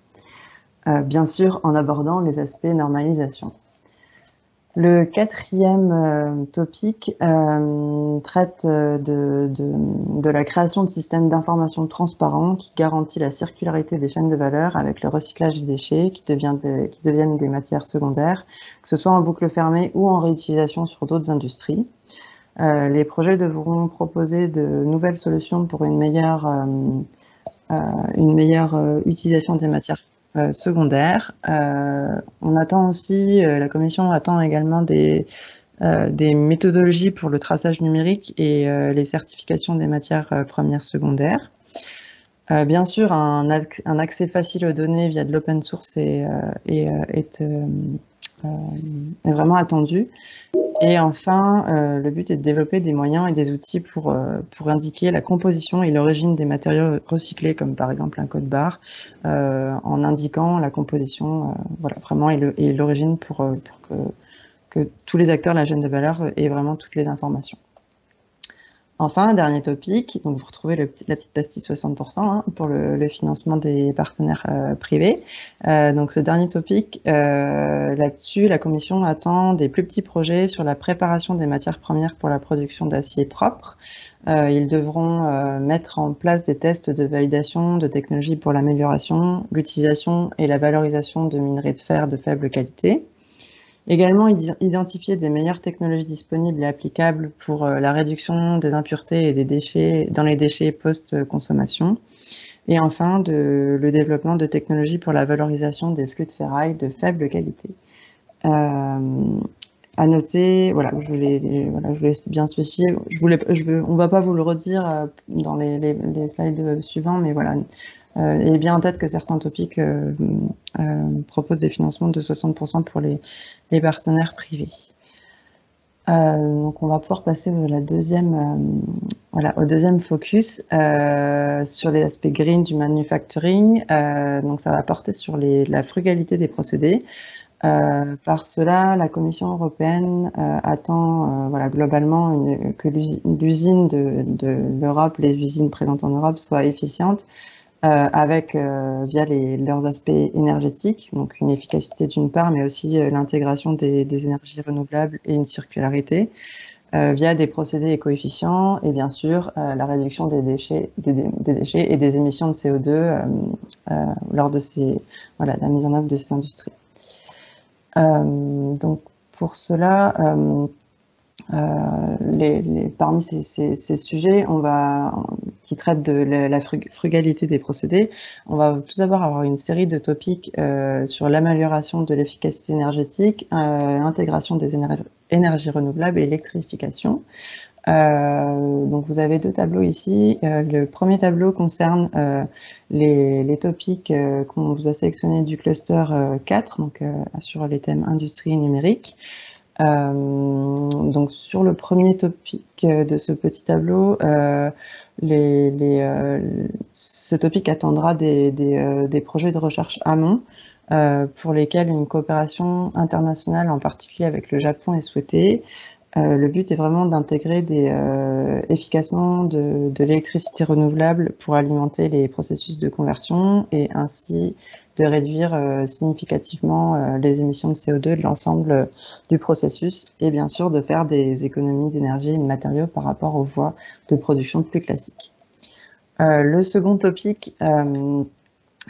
Euh, bien sûr en abordant les aspects normalisation. Le quatrième euh, topic euh, traite de, la création de systèmes d'information transparents qui garantit la circularité des chaînes de valeur avec le recyclage des déchets qui deviennent des matières secondaires, que ce soit en boucle fermée ou en réutilisation sur d'autres industries. Les projets devront proposer de nouvelles solutions pour une meilleure, une meilleure utilisation des matières euh, secondaire. Euh, on attend aussi, euh, la Commission attend également des, des méthodologies pour le traçage numérique et les certifications des matières premières secondaires. Bien sûr, un, accès facile aux données via de l'open source est, est, est, vraiment attendu. Et enfin, euh, le but est de développer des moyens et des outils pour, euh, indiquer la composition et l'origine des matériaux recyclés, comme par exemple un code barre, euh, en indiquant la composition, voilà, vraiment, et l'origine pour, pour que, que tous les acteurs de la chaîne de valeur aient vraiment toutes les informations. Enfin, dernier topic, donc vous retrouvez la petite pastille 60% hein, pour le, financement des partenaires euh, privés. Euh, donc ce dernier topic, euh, là-dessus, la Commission attend des plus petits projets sur la préparation des matières premières pour la production d'acier propre. ils devront mettre en place des tests de validation de technologies pour l'amélioration, l'utilisation et la valorisation de minerais de fer de faible qualité. Également, identifier des meilleures technologies disponibles et applicables pour euh, la réduction des impuretés et des déchets dans les déchets post-consommation. Et enfin, le développement de technologies pour la valorisation des flux de ferraille de faible qualité. Euh, à noter, voilà, je voulais, voilà, bien spécifier. Je voulais, on va pas vous le redire euh, dans les, les, les slides suivants, mais voilà, euh, et bien en tête que certains topics euh, euh, proposent des financements de 60% pour les, partenaires privés. donc on va pouvoir passer au deuxième focus sur les aspects green du manufacturing. donc ça va porter sur la frugalité des procédés. par cela, la Commission européenne attend globalement que l'usine de, de l'Europe, les usines présentes en Europe soient efficientes euh, avec euh, via les, leurs aspects énergétiques, donc une efficacité d'une part, mais aussi euh, l'intégration des, énergies renouvelables et une circularité, via des procédés et coefficients, et bien sûr la réduction des déchets, des, déchets et des émissions de CO2 lors de ces, la mise en œuvre de ces industries. donc pour cela, euh, les, parmi ces, sujets, qui traitent de la, frugalité des procédés, on va tout d'abord avoir une série de topics euh, sur l'amélioration de l'efficacité énergétique, euh, l'intégration des énergies, renouvelables et l'électrification. Euh, donc vous avez deux tableaux ici. Euh, le premier tableau concerne euh, les, les, topics qu'on vous a sélectionnés du cluster 4, donc sur les thèmes industrie et numérique. Euh, donc sur le premier topic de ce petit tableau, euh, euh, ce topic attendra des, projets de recherche amont pour lesquels une coopération internationale, en particulier avec le Japon, est souhaitée. le but est vraiment d'intégrer efficacement de l'électricité renouvelable pour alimenter les processus de conversion et ainsi de réduire euh, significativement euh, les émissions de CO2 de l'ensemble euh, du processus et bien sûr de faire des économies d'énergie et de matériaux par rapport aux voies de production plus classiques. le second topic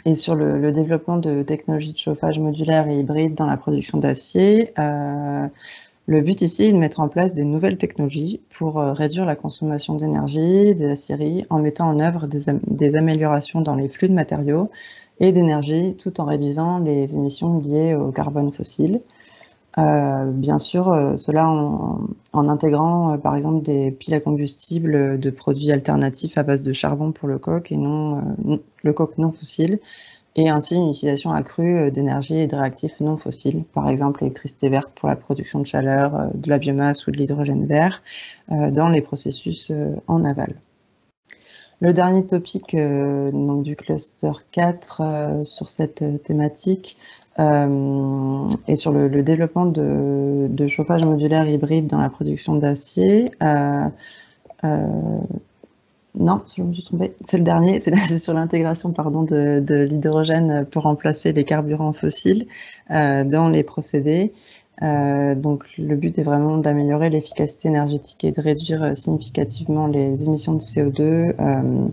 est sur le, développement de technologies de chauffage modulaire et hybride dans la production d'acier. le but ici est de mettre en place des nouvelles technologies pour réduire la consommation d'énergie des aciéries en mettant en œuvre des améliorations dans les flux de matériaux, et d'énergie, tout en réduisant les émissions liées au carbone fossile. Euh, bien sûr, euh, cela en, intégrant euh, par exemple des piles à combustible de produits alternatifs à base de charbon pour le coq et non le coq non fossile, et ainsi une utilisation accrue d'énergie et de réactifs non fossiles, par exemple l'électricité verte pour la production de chaleur, de la biomasse ou de l'hydrogène vert, dans les processus en aval. Le dernier topic donc du cluster 4 sur cette thématique euh, et sur le, développement de, chauffage modulaire hybride dans la production d'acier. Euh, euh, non, je me suis trompée. C'est le dernier, c'est sur l'intégration de, l'hydrogène pour remplacer les carburants fossiles dans les procédés. Donc le but est vraiment d'améliorer l'efficacité énergétique et de réduire significativement les émissions de CO2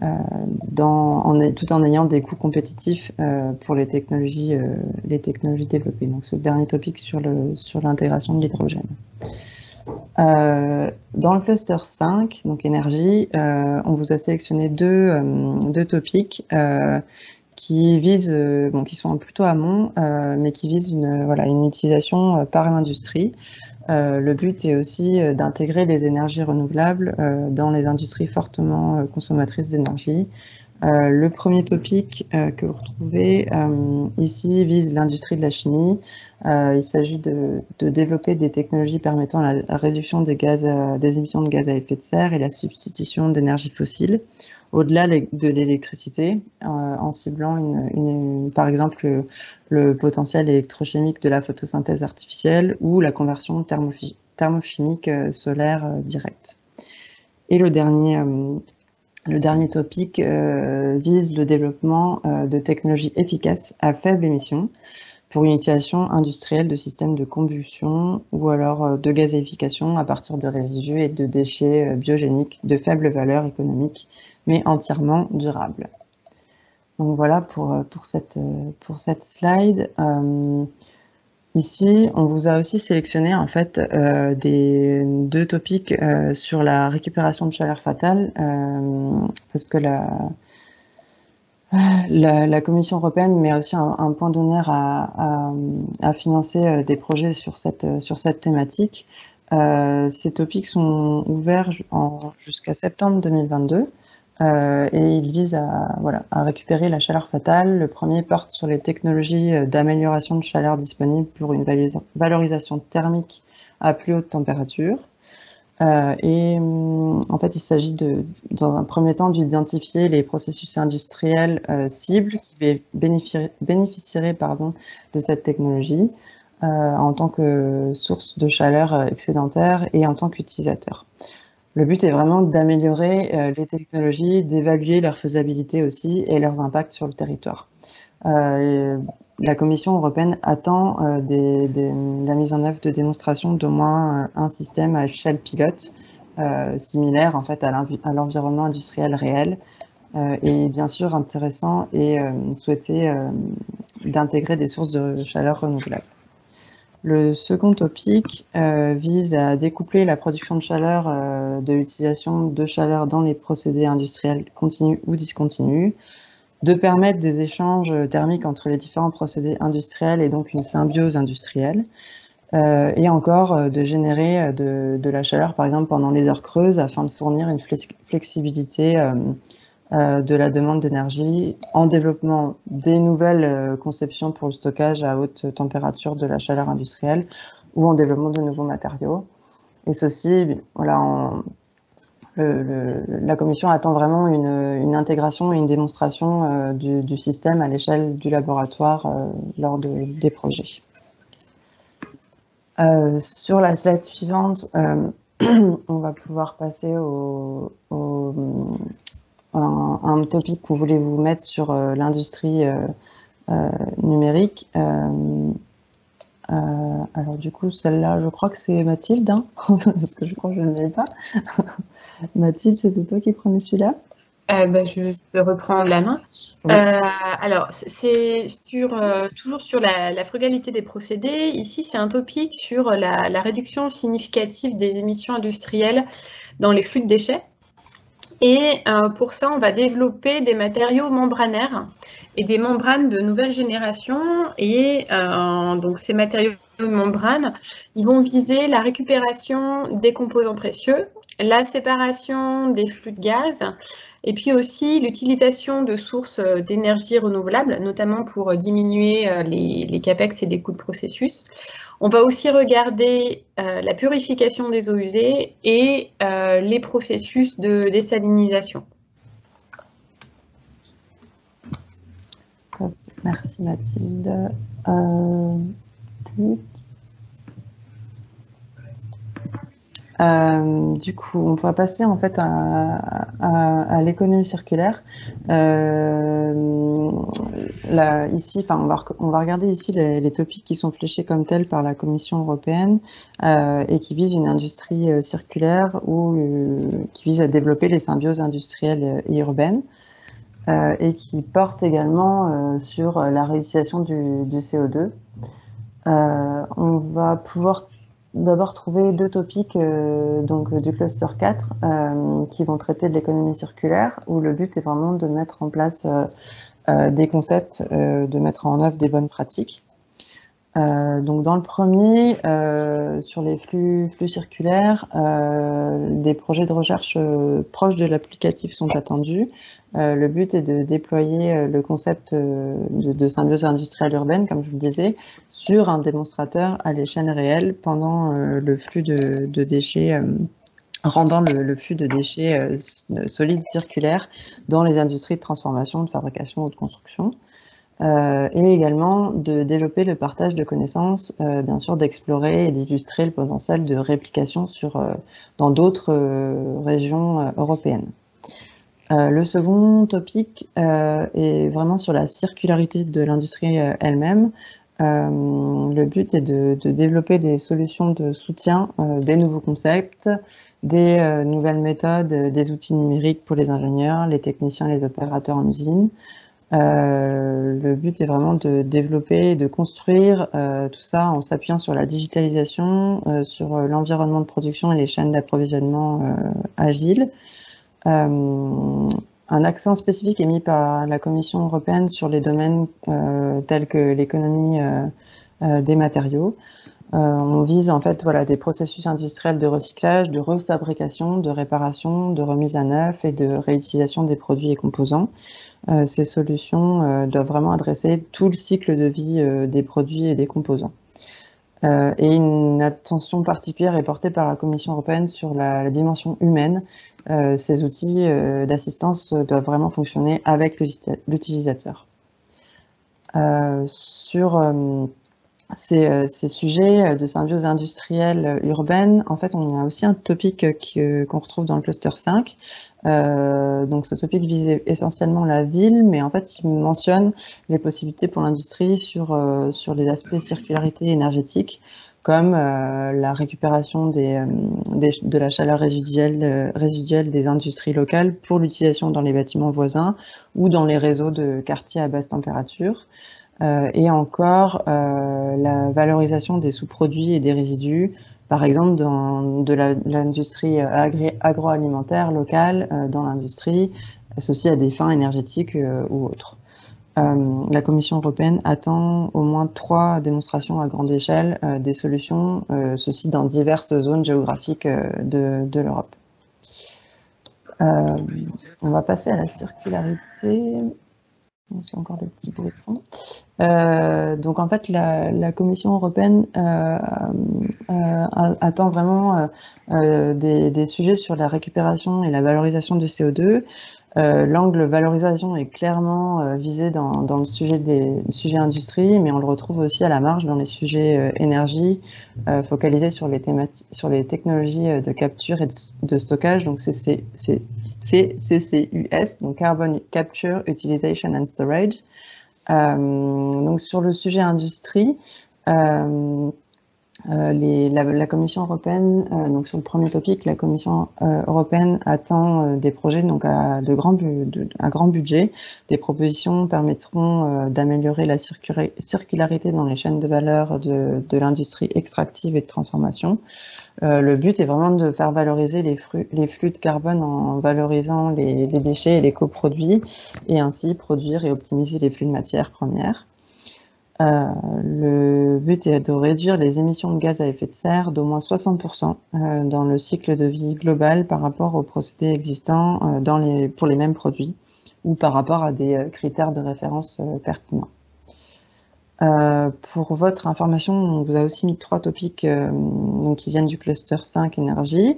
euh, tout en ayant des coûts compétitifs euh, pour les technologies, euh, développées. Donc ce dernier topic sur l'intégration sur de l'hydrogène. dans le cluster 5, donc énergie, on vous a sélectionné deux topics qui visent, bon, qui sont plutôt amont, mais qui visent une, voilà, une utilisation par l'industrie. Euh, le but est aussi euh, d'intégrer les énergies renouvelables euh, dans les industries fortement consommatrices d'énergie. le premier topic que vous retrouvez ici vise l'industrie de la chimie. il s'agit de, développer des technologies permettant la réduction des, gaz des émissions de gaz à effet de serre et la substitution d'énergies fossiles au-delà de l'électricité, euh, en ciblant par exemple le, potentiel électrochimique de la photosynthèse artificielle ou la conversion thermochimique euh, solaire euh, directe. Et le dernier, le dernier topic vise le développement de technologies efficaces à faible émission pour une utilisation industrielle de systèmes de combustion ou alors de gazéification à partir de résidus et de déchets biogéniques de faible valeur économique mais entièrement durable. Donc voilà pour, euh, pour, cette, euh, pour cette slide. Euh, ici, on vous a aussi sélectionné en fait des deux topics sur la récupération de chaleur fatale, parce que la, la, Commission européenne met aussi un, point d'honneur à, à, financer des projets sur cette, sur cette thématique. ces topics sont ouverts jusqu'à septembre 2022. Euh, et il vise à, voilà, à récupérer la chaleur fatale. Le premier porte sur les technologies euh, d'amélioration de chaleur disponibles pour une valorisation thermique à plus haute température. Euh, et mm, en fait, il s'agit dans un premier temps, d'identifier les processus industriels cibles qui bénéficieraient, pardon, de cette technologie en tant que source de chaleur excédentaire et en tant qu'utilisateur. Le but est vraiment d'améliorer euh, les technologies, d'évaluer leur faisabilité aussi et leurs impacts sur le territoire. Euh, la Commission européenne attend euh, la mise en œuvre de démonstrations d'au moins un système à échelle pilote similaire en fait à l'environnement industriel réel et bien sûr intéressant et souhaité d'intégrer des sources de chaleur renouvelables. Le second topic euh, vise à découpler la production de chaleur euh, de l'utilisation de chaleur dans les procédés industriels continus ou discontinus, de permettre des échanges thermiques entre les différents procédés industriels et donc une symbiose industrielle, euh, et encore de générer de, de, la chaleur par exemple pendant les heures creuses afin de fournir une flexibilité euh, de la demande d'énergie en développement des nouvelles euh, conceptions pour le stockage à haute température de la chaleur industrielle ou en développement de nouveaux matériaux. Et ceci, voilà, la Commission attend vraiment une, intégration et une démonstration euh, du, système à l'échelle du laboratoire lors des projets. sur la slide suivante, on va pouvoir passer au, un, topic que vous voulez vous mettre sur euh, l'industrie euh, euh, numérique. alors du coup, celle-là, je crois que c'est Mathilde, hein, parce que je crois que je ne l'ai pas. Mathilde, c'était toi qui prenais celui-là? Bah, je peux reprendre la main. alors, c'est sur, toujours sur la, frugalité des procédés. Ici, c'est un topic sur la, la, réduction significative des émissions industrielles dans les flux de déchets. Et euh, pour ça, on va développer des matériaux membranaires et des membranes de nouvelle génération. Et euh, donc ces matériaux de membranes, ils vont viser la récupération des composants précieux la séparation des flux de gaz et puis aussi l'utilisation de sources d'énergie renouvelables, notamment pour diminuer les, les, capex et les coûts de processus. On va aussi regarder la purification des eaux usées et les processus de désalinisation. Merci Mathilde. Euh, euh, du coup, on va passer en fait à, l'économie circulaire. Euh, ici, on va, regarder ici les, les, topics qui sont fléchés comme tels par la Commission européenne et qui visent une industrie circulaire ou qui vise à développer les symbioses industrielles et urbaines. Euh, et qui porte également euh, sur la réutilisation du, CO2. Euh, on va pouvoir d'abord trouver deux topics donc du cluster 4 qui vont traiter de l'économie circulaire où le but est vraiment de mettre en place des concepts, de mettre en œuvre des bonnes pratiques. Donc dans le premier, sur les flux, circulaires, des projets de recherche proches de l'applicatif sont attendus. Euh, le but est de déployer euh, le concept euh, de, symbiose industrielle urbaine, comme je vous le disais, sur un démonstrateur à l'échelle réelle pendant le flux de, déchets, rendant le, flux de déchets solides circulaires dans les industries de transformation, de fabrication ou de construction. Et également de développer le partage de connaissances, bien sûr d'explorer et d'illustrer le potentiel de réplication sur, dans d'autres régions européennes. Euh, le second topic euh, est vraiment sur la circularité de l'industrie euh, elle-même. le but est de, développer des solutions de soutien, des nouveaux concepts, des nouvelles méthodes, des outils numériques pour les ingénieurs, les techniciens, les opérateurs en usine. Le but est vraiment de développer et de construire tout ça en s'appuyant sur la digitalisation, sur l'environnement de production et les chaînes d'approvisionnement agiles, euh, un accent spécifique est mis par la Commission européenne sur les domaines euh, tels que l'économie euh, des matériaux. on vise en fait voilà, des processus industriels de recyclage, de refabrication, de réparation, de remise à neuf et de réutilisation des produits et composants. Ces solutions doivent vraiment adresser tout le cycle de vie des produits et des composants. Euh, et une attention particulière est portée par la Commission européenne sur la, dimension humaine. Euh, ces outils euh, d'assistance doivent vraiment fonctionner avec l'utilisateur. sur ces, ces, sujets de symbiose industrielle urbaine, en fait, on a aussi un topic qu'on retrouve dans le cluster 5, euh, donc ce topic visait essentiellement la ville, mais en fait il mentionne les possibilités pour l'industrie sur, euh, sur les aspects circularité énergétique, comme euh, la récupération des, de la chaleur résiduelle, résiduelle des industries locales pour l'utilisation dans les bâtiments voisins ou dans les réseaux de quartiers à basse température. et encore la valorisation des sous-produits et des résidus par exemple dans de l'industrie agroalimentaire locale, euh, dans l'industrie, associée à des fins énergétiques euh, ou autres. Euh, la Commission européenne attend au moins trois démonstrations à grande échelle des solutions, ceci dans diverses zones géographiques de l'Europe. on va passer à la circularité. Euh, donc en fait, la, Commission européenne euh, euh, attend vraiment des, sujets sur la récupération et la valorisation du CO2. L'angle valorisation est clairement visé dans, le sujet industrie, mais on le retrouve aussi à la marge dans les sujets énergie, focalisés sur les, sur les technologies de capture et de, de stockage. Donc c'est CCUS, donc Carbon Capture, Utilization and Storage. Euh, donc sur le sujet industrie, euh, euh, la, Commission européenne, donc sur le premier topic, la Commission européenne attend des projets donc à de grands un grand budget. Des propositions permettront d'améliorer la circularité dans les chaînes de valeur de l'industrie extractive et de transformation. Euh, le but est vraiment de faire valoriser les, flux de carbone en valorisant les, déchets et les coproduits et ainsi produire et optimiser les flux de matières premières. Euh, le but est de réduire les émissions de gaz à effet de serre d'au moins 60% dans le cycle de vie global par rapport aux procédés existants pour les mêmes produits ou par rapport à des critères de référence pertinents. Euh, pour votre information, on vous a aussi mis trois topics euh, donc, qui viennent du cluster 5 énergie,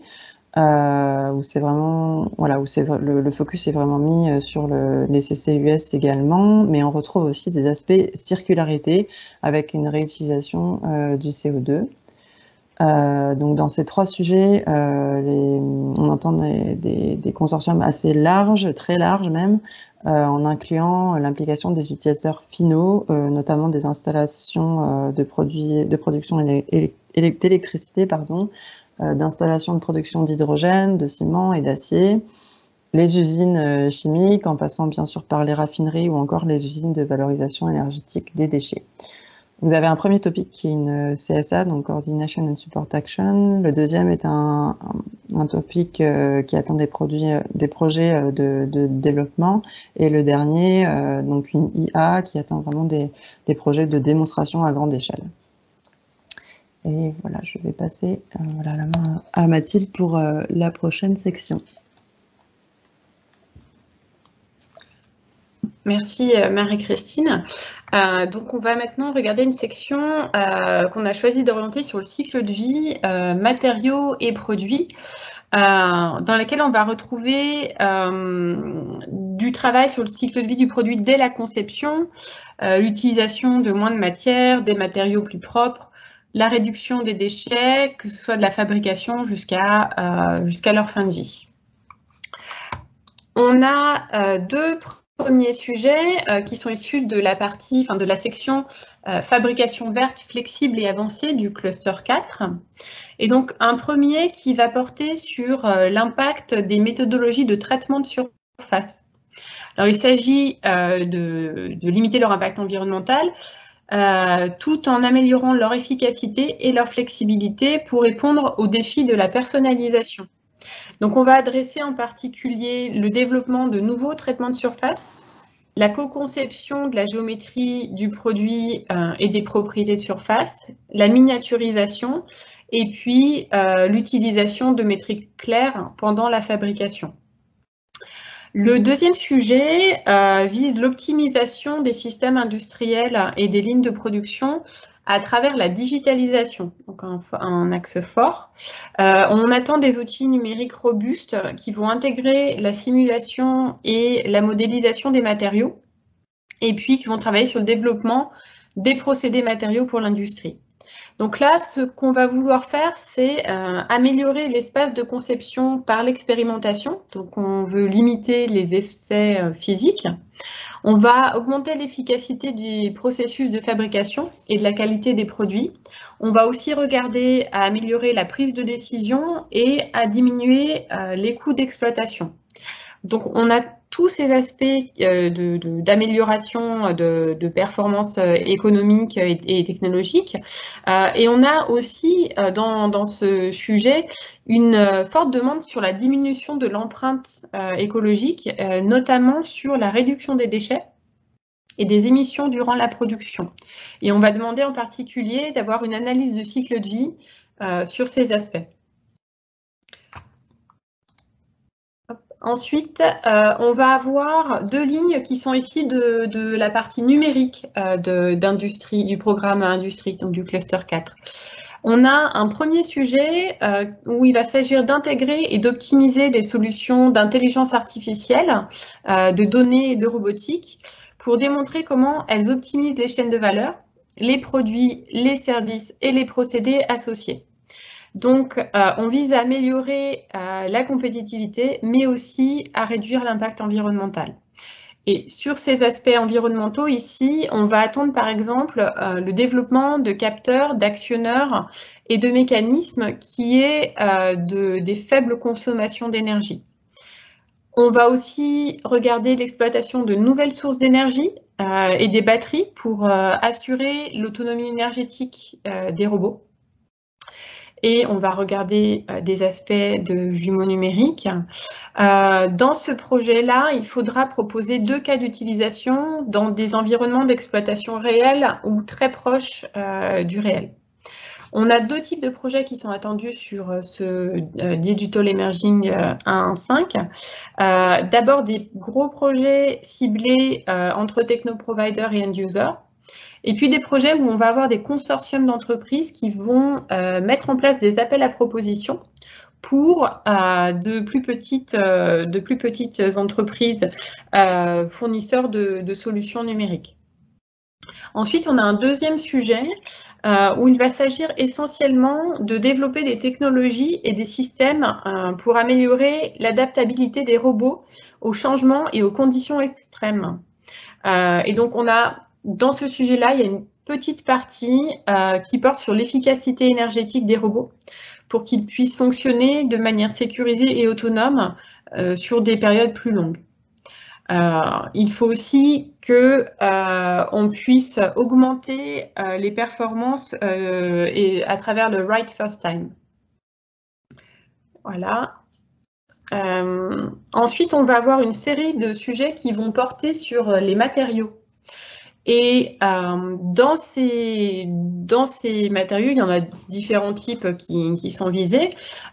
euh, où c'est vraiment voilà où c'est le, le, focus est vraiment mis sur le, les CCUS également, mais on retrouve aussi des aspects circularité avec une réutilisation du CO2. Donc dans ces trois sujets, les, on entend des, consortiums assez larges, très larges même, euh, en incluant l'implication des utilisateurs finaux, euh, notamment des installations euh, de, production d'électricité, d'installations de production d'hydrogène, de ciment et d'acier, les usines chimiques, en passant bien sûr par les raffineries ou encore les usines de valorisation énergétique des déchets. Vous avez un premier topic qui est une CSA, donc Coordination and Support Action. Le deuxième est un, un, topic euh, qui attend des, produits, euh, des projets euh, de, de, développement. Et le dernier, donc une IA qui attend vraiment des, des, projets de démonstration à grande échelle. Et voilà, je vais passer voilà, la main à Mathilde pour la prochaine section. Merci euh, Marie-Christine. Euh, donc on va maintenant regarder une section euh, qu'on a choisi d'orienter sur le cycle de vie, matériaux et produits, dans laquelle on va retrouver du travail sur le cycle de vie du produit dès la conception, l'utilisation de moins de matière, des matériaux plus propres, la réduction des déchets, que ce soit de la fabrication jusqu'à leur fin de vie. On a deux premiers sujets euh, qui sont issus de la partie, enfin de la section euh, fabrication verte, flexible et avancée du cluster 4. Et donc un premier qui va porter sur euh, l'impact des méthodologies de traitement de surface. Alors il s'agit de, de, limiter leur impact environnemental tout en améliorant leur efficacité et leur flexibilité pour répondre aux défis de la personnalisation. Donc on va adresser en particulier le développement de nouveaux traitements de surface, la co-conception de la géométrie du produit euh, et des propriétés de surface, la miniaturisation et puis euh, l'utilisation de métriques claires pendant la fabrication. Le deuxième sujet euh, vise l'optimisation des systèmes industriels et des lignes de production à travers la digitalisation, donc un, axe fort. Euh, on attend des outils numériques robustes qui vont intégrer la simulation et la modélisation des matériaux, et puis qui vont travailler sur le développement des procédés matériaux pour l'industrie. Donc là, ce qu'on va vouloir faire, c'est euh, améliorer l'espace de conception par l'expérimentation. Donc on veut limiter les essais euh, physiques. On va augmenter l'efficacité du processus de fabrication et de la qualité des produits. On va aussi regarder à améliorer la prise de décision et à diminuer euh, les coûts d'exploitation. Donc on a tous ces aspects euh, d'amélioration de, de, performance euh, économique et, technologique. Euh, et on a aussi dans, dans, ce sujet une forte demande sur la diminution de l'empreinte écologique, notamment sur la réduction des déchets et des émissions durant la production. Et on va demander en particulier d'avoir une analyse de cycle de vie sur ces aspects. Ensuite, euh, on va avoir deux lignes qui sont ici de, la partie numérique euh, d'industrie, du programme industrie, donc du cluster 4. On a un premier sujet euh, où il va s'agir d'intégrer et d'optimiser des solutions d'intelligence artificielle, de données et de robotique pour démontrer comment elles optimisent les chaînes de valeur, les produits, les services et les procédés associés. Donc, euh, on vise à améliorer euh, la compétitivité, mais aussi à réduire l'impact environnemental. Et sur ces aspects environnementaux, ici, on va attendre par exemple euh, le développement de capteurs, d'actionneurs et de mécanismes qui est de, des faibles consommations d'énergie. On va aussi regarder l'exploitation de nouvelles sources d'énergie et des batteries pour assurer l'autonomie énergétique des robots. Et on va regarder des aspects de jumeaux numériques. dans ce projet-là, il faudra proposer deux cas d'utilisation dans des environnements d'exploitation réels ou très proches du réel. On a deux types de projets qui sont attendus sur euh, ce euh, Digital Emerging 1.5. Euh, d'abord, des gros projets ciblés entre techno-providers et end-users. Et puis des projets où on va avoir des consortiums d'entreprises qui vont mettre en place des appels à propositions pour de, plus petites, de plus petites entreprises fournisseurs de, solutions numériques. Ensuite, on a un deuxième sujet euh, où il va s'agir essentiellement de développer des technologies et des systèmes euh, pour améliorer l'adaptabilité des robots aux changements et aux conditions extrêmes. Euh, et donc, on a, dans ce sujet-là, il y a une petite partie qui porte sur l'efficacité énergétique des robots pour qu'ils puissent fonctionner de manière sécurisée et autonome sur des périodes plus longues. Euh, il faut aussi que euh, on puisse augmenter euh, les performances et à travers le right first time. Voilà. ensuite, on va avoir une série de sujets qui vont porter sur les matériaux. Et euh, dans, ces, dans ces matériaux, il y en a différents types qui, sont visés. Euh,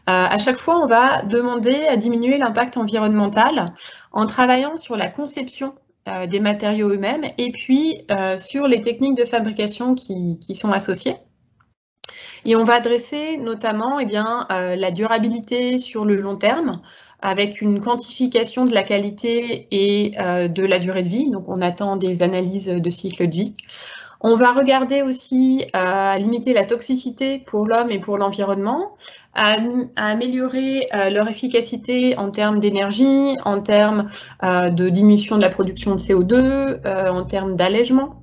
à chaque fois, on va demander à diminuer l'impact environnemental en travaillant sur la conception euh, des matériaux eux-mêmes et puis euh, sur les techniques de fabrication qui, sont associées. Et on va adresser notamment eh bien, la durabilité sur le long terme, avec une quantification de la qualité et euh, de la durée de vie. Donc, on attend des analyses de cycle de vie. On va regarder aussi euh, à limiter la toxicité pour l'homme et pour l'environnement, à, améliorer euh, leur efficacité en termes d'énergie, en termes de diminution de la production de CO2, en termes d'allègement.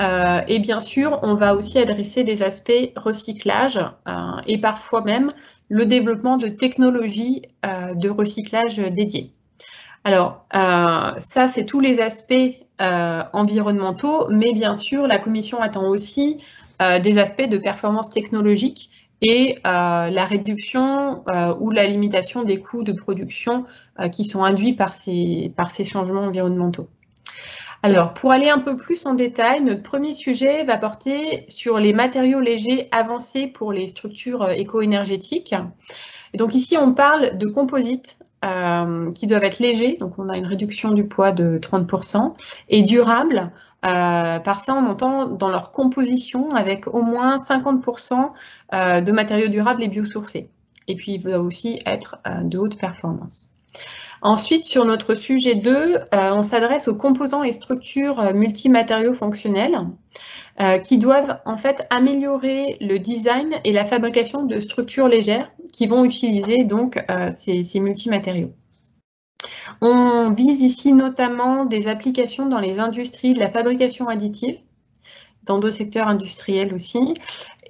Et bien sûr, on va aussi adresser des aspects recyclage et parfois même le développement de technologies euh, de recyclage dédiées. Alors, euh, ça, c'est tous les aspects euh, environnementaux, mais bien sûr, la Commission attend aussi des aspects de performance technologique et la réduction ou la limitation des coûts de production qui sont induits par ces changements environnementaux. Alors, pour aller un peu plus en détail, notre premier sujet va porter sur les matériaux légers avancés pour les structures euh, éco-énergétiques. donc ici, on parle de composites euh, qui doivent être légers, donc on a une réduction du poids de 30%, et durables. Euh, par ça, on entend dans leur composition avec au moins 50% de matériaux durables et biosourcés. Et puis, il va aussi être de haute performance. Ensuite, sur notre sujet 2, euh, on s'adresse aux composants et structures euh, multimatériaux fonctionnels euh, qui doivent en fait améliorer le design et la fabrication de structures légères qui vont utiliser donc ces, ces multimatériaux. On vise ici notamment des applications dans les industries de la fabrication additive, dans d'autres secteurs industriels aussi,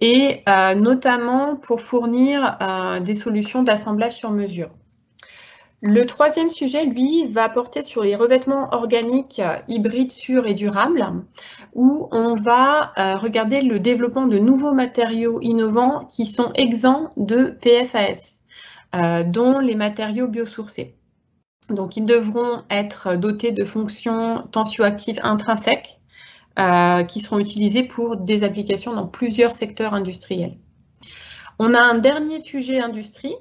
et notamment pour fournir des solutions d'assemblage sur mesure. Le troisième sujet, lui, va porter sur les revêtements organiques euh, hybrides sûrs et durables, où on va euh, regarder le développement de nouveaux matériaux innovants qui sont exempts de PFAS, euh, dont les matériaux biosourcés. Donc, ils devront être dotés de fonctions tensioactives intrinsèques qui seront utilisées pour des applications dans plusieurs secteurs industriels. On a un dernier sujet industrie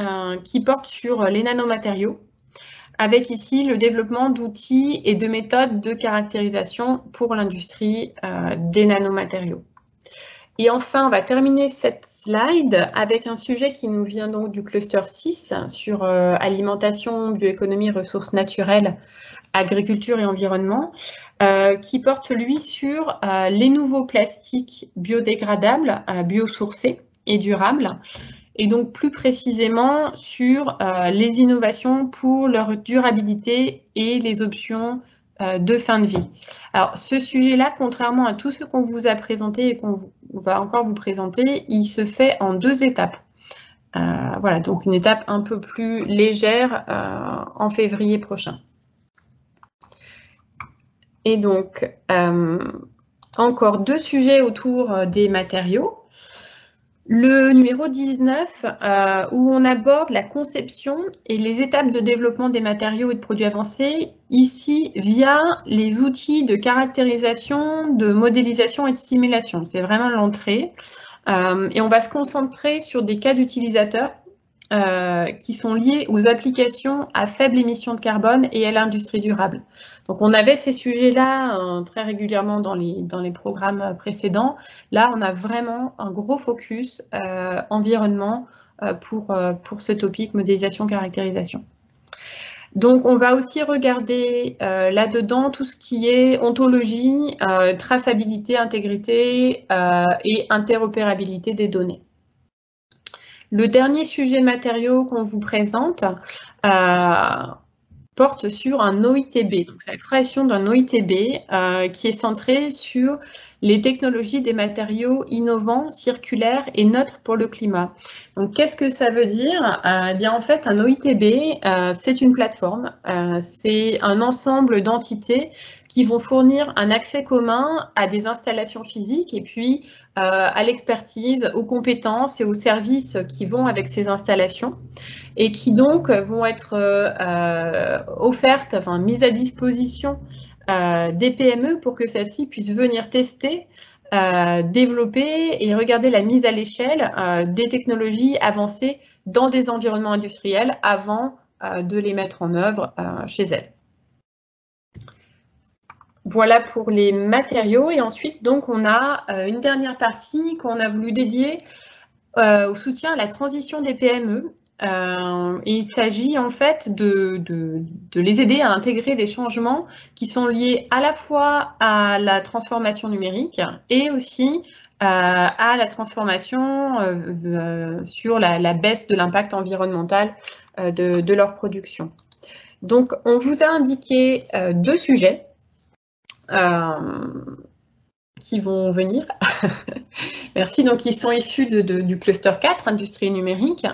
euh, qui porte sur les nanomatériaux, avec ici le développement d'outils et de méthodes de caractérisation pour l'industrie euh, des nanomatériaux. Et enfin, on va terminer cette slide avec un sujet qui nous vient donc du cluster 6 sur euh, alimentation, bioéconomie, ressources naturelles, agriculture et environnement, qui porte lui sur les nouveaux plastiques biodégradables, biosourcés et durables, et donc plus précisément sur euh, les innovations pour leur durabilité et les options euh, de fin de vie. Alors ce sujet-là, contrairement à tout ce qu'on vous a présenté et qu'on va encore vous présenter, il se fait en deux étapes. Euh, voilà, donc une étape un peu plus légère en février prochain. Et donc, encore deux sujets autour des matériaux. Le numéro 19, euh, où on aborde la conception et les étapes de développement des matériaux et de produits avancés, ici via les outils de caractérisation, de modélisation et de simulation. C'est vraiment l'entrée. Euh, et on va se concentrer sur des cas d'utilisateurs euh, qui sont liés aux applications à faible émission de carbone et à l'industrie durable. Donc on avait ces sujets-là euh, très régulièrement dans les, programmes précédents. Là, on a vraiment un gros focus euh, environnement pour, pour ce topic modélisation caractérisation. Donc, on va aussi regarder là-dedans tout ce qui est ontologie, traçabilité, intégrité et interopérabilité des données. Le dernier sujet matériaux qu'on vous présente euh, porte sur un OITB, donc c'est la création d'un OITB euh, qui est centré sur les technologies des matériaux innovants, circulaires et neutres pour le climat. Donc qu'est-ce que ça veut dire? Euh, Eh bien en fait un OITB c'est une plateforme, c'est un ensemble d'entités qui vont fournir un accès commun à des installations physiques et puis euh, à l'expertise, aux compétences et aux services qui vont avec ces installations et qui donc vont être euh, offertes, enfin mises à disposition euh, des PME pour que celles-ci puissent venir tester développer et regarder la mise à l'échelle des technologies avancées dans des environnements industriels avant de les mettre en œuvre chez elles. Voilà pour les matériaux. Et ensuite, on a euh, une dernière partie qu'on a voulu dédier euh, au soutien à la transition des PME. Euh, il s'agit en fait de, les aider à intégrer les changements qui sont liés à la fois à la transformation numérique et aussi à la transformation sur la, baisse de l'impact environnemental de, de, leur production. Donc, on vous a indiqué deux sujets. Euh, qui vont venir. Merci. Donc, ils sont issus du cluster 4, industrie numérique,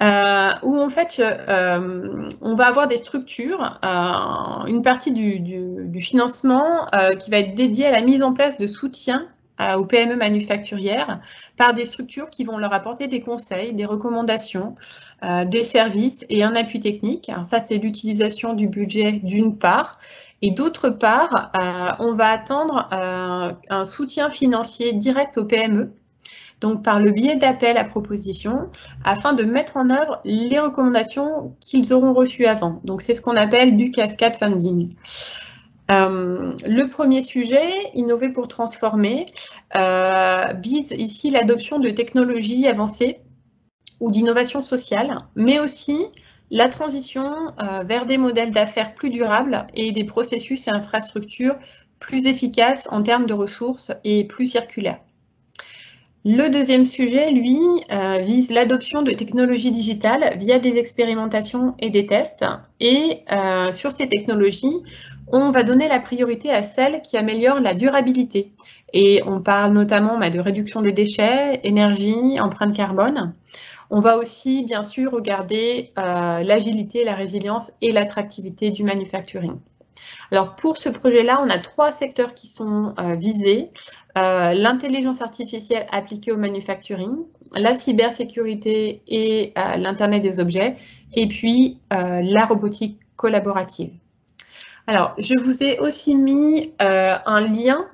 euh, où en fait, euh, on va avoir des structures, une partie du, du financement qui va être dédiée à la mise en place de soutien aux PME manufacturières par des structures qui vont leur apporter des conseils, des recommandations, euh, des services et un appui technique. Ça, c'est l'utilisation du budget d'une part. Et d'autre part, euh, on va attendre euh, un soutien financier direct aux PME donc par le biais d'appels à propositions, afin de mettre en œuvre les recommandations qu'ils auront reçues avant. Donc c'est ce qu'on appelle du cascade funding. Euh, le premier sujet, innover pour transformer, euh, vise ici l'adoption de technologies avancées ou d'innovation sociale, mais aussi la transition euh, vers des modèles d'affaires plus durables et des processus et infrastructures plus efficaces en termes de ressources et plus circulaires. Le deuxième sujet, lui, vise l'adoption de technologies digitales via des expérimentations et des tests. Et sur ces technologies, on va donner la priorité à celles qui améliorent la durabilité. Et on parle notamment bah, de réduction des déchets, énergie, empreinte carbone. On va aussi, bien sûr, regarder euh, l'agilité, la résilience et l'attractivité du manufacturing. Alors, pour ce projet-là, on a trois secteurs qui sont euh, visés. Euh, l'intelligence artificielle appliquée au manufacturing, la cybersécurité et l'Internet des objets, et puis la robotique collaborative. Alors, je vous ai aussi mis euh, un lien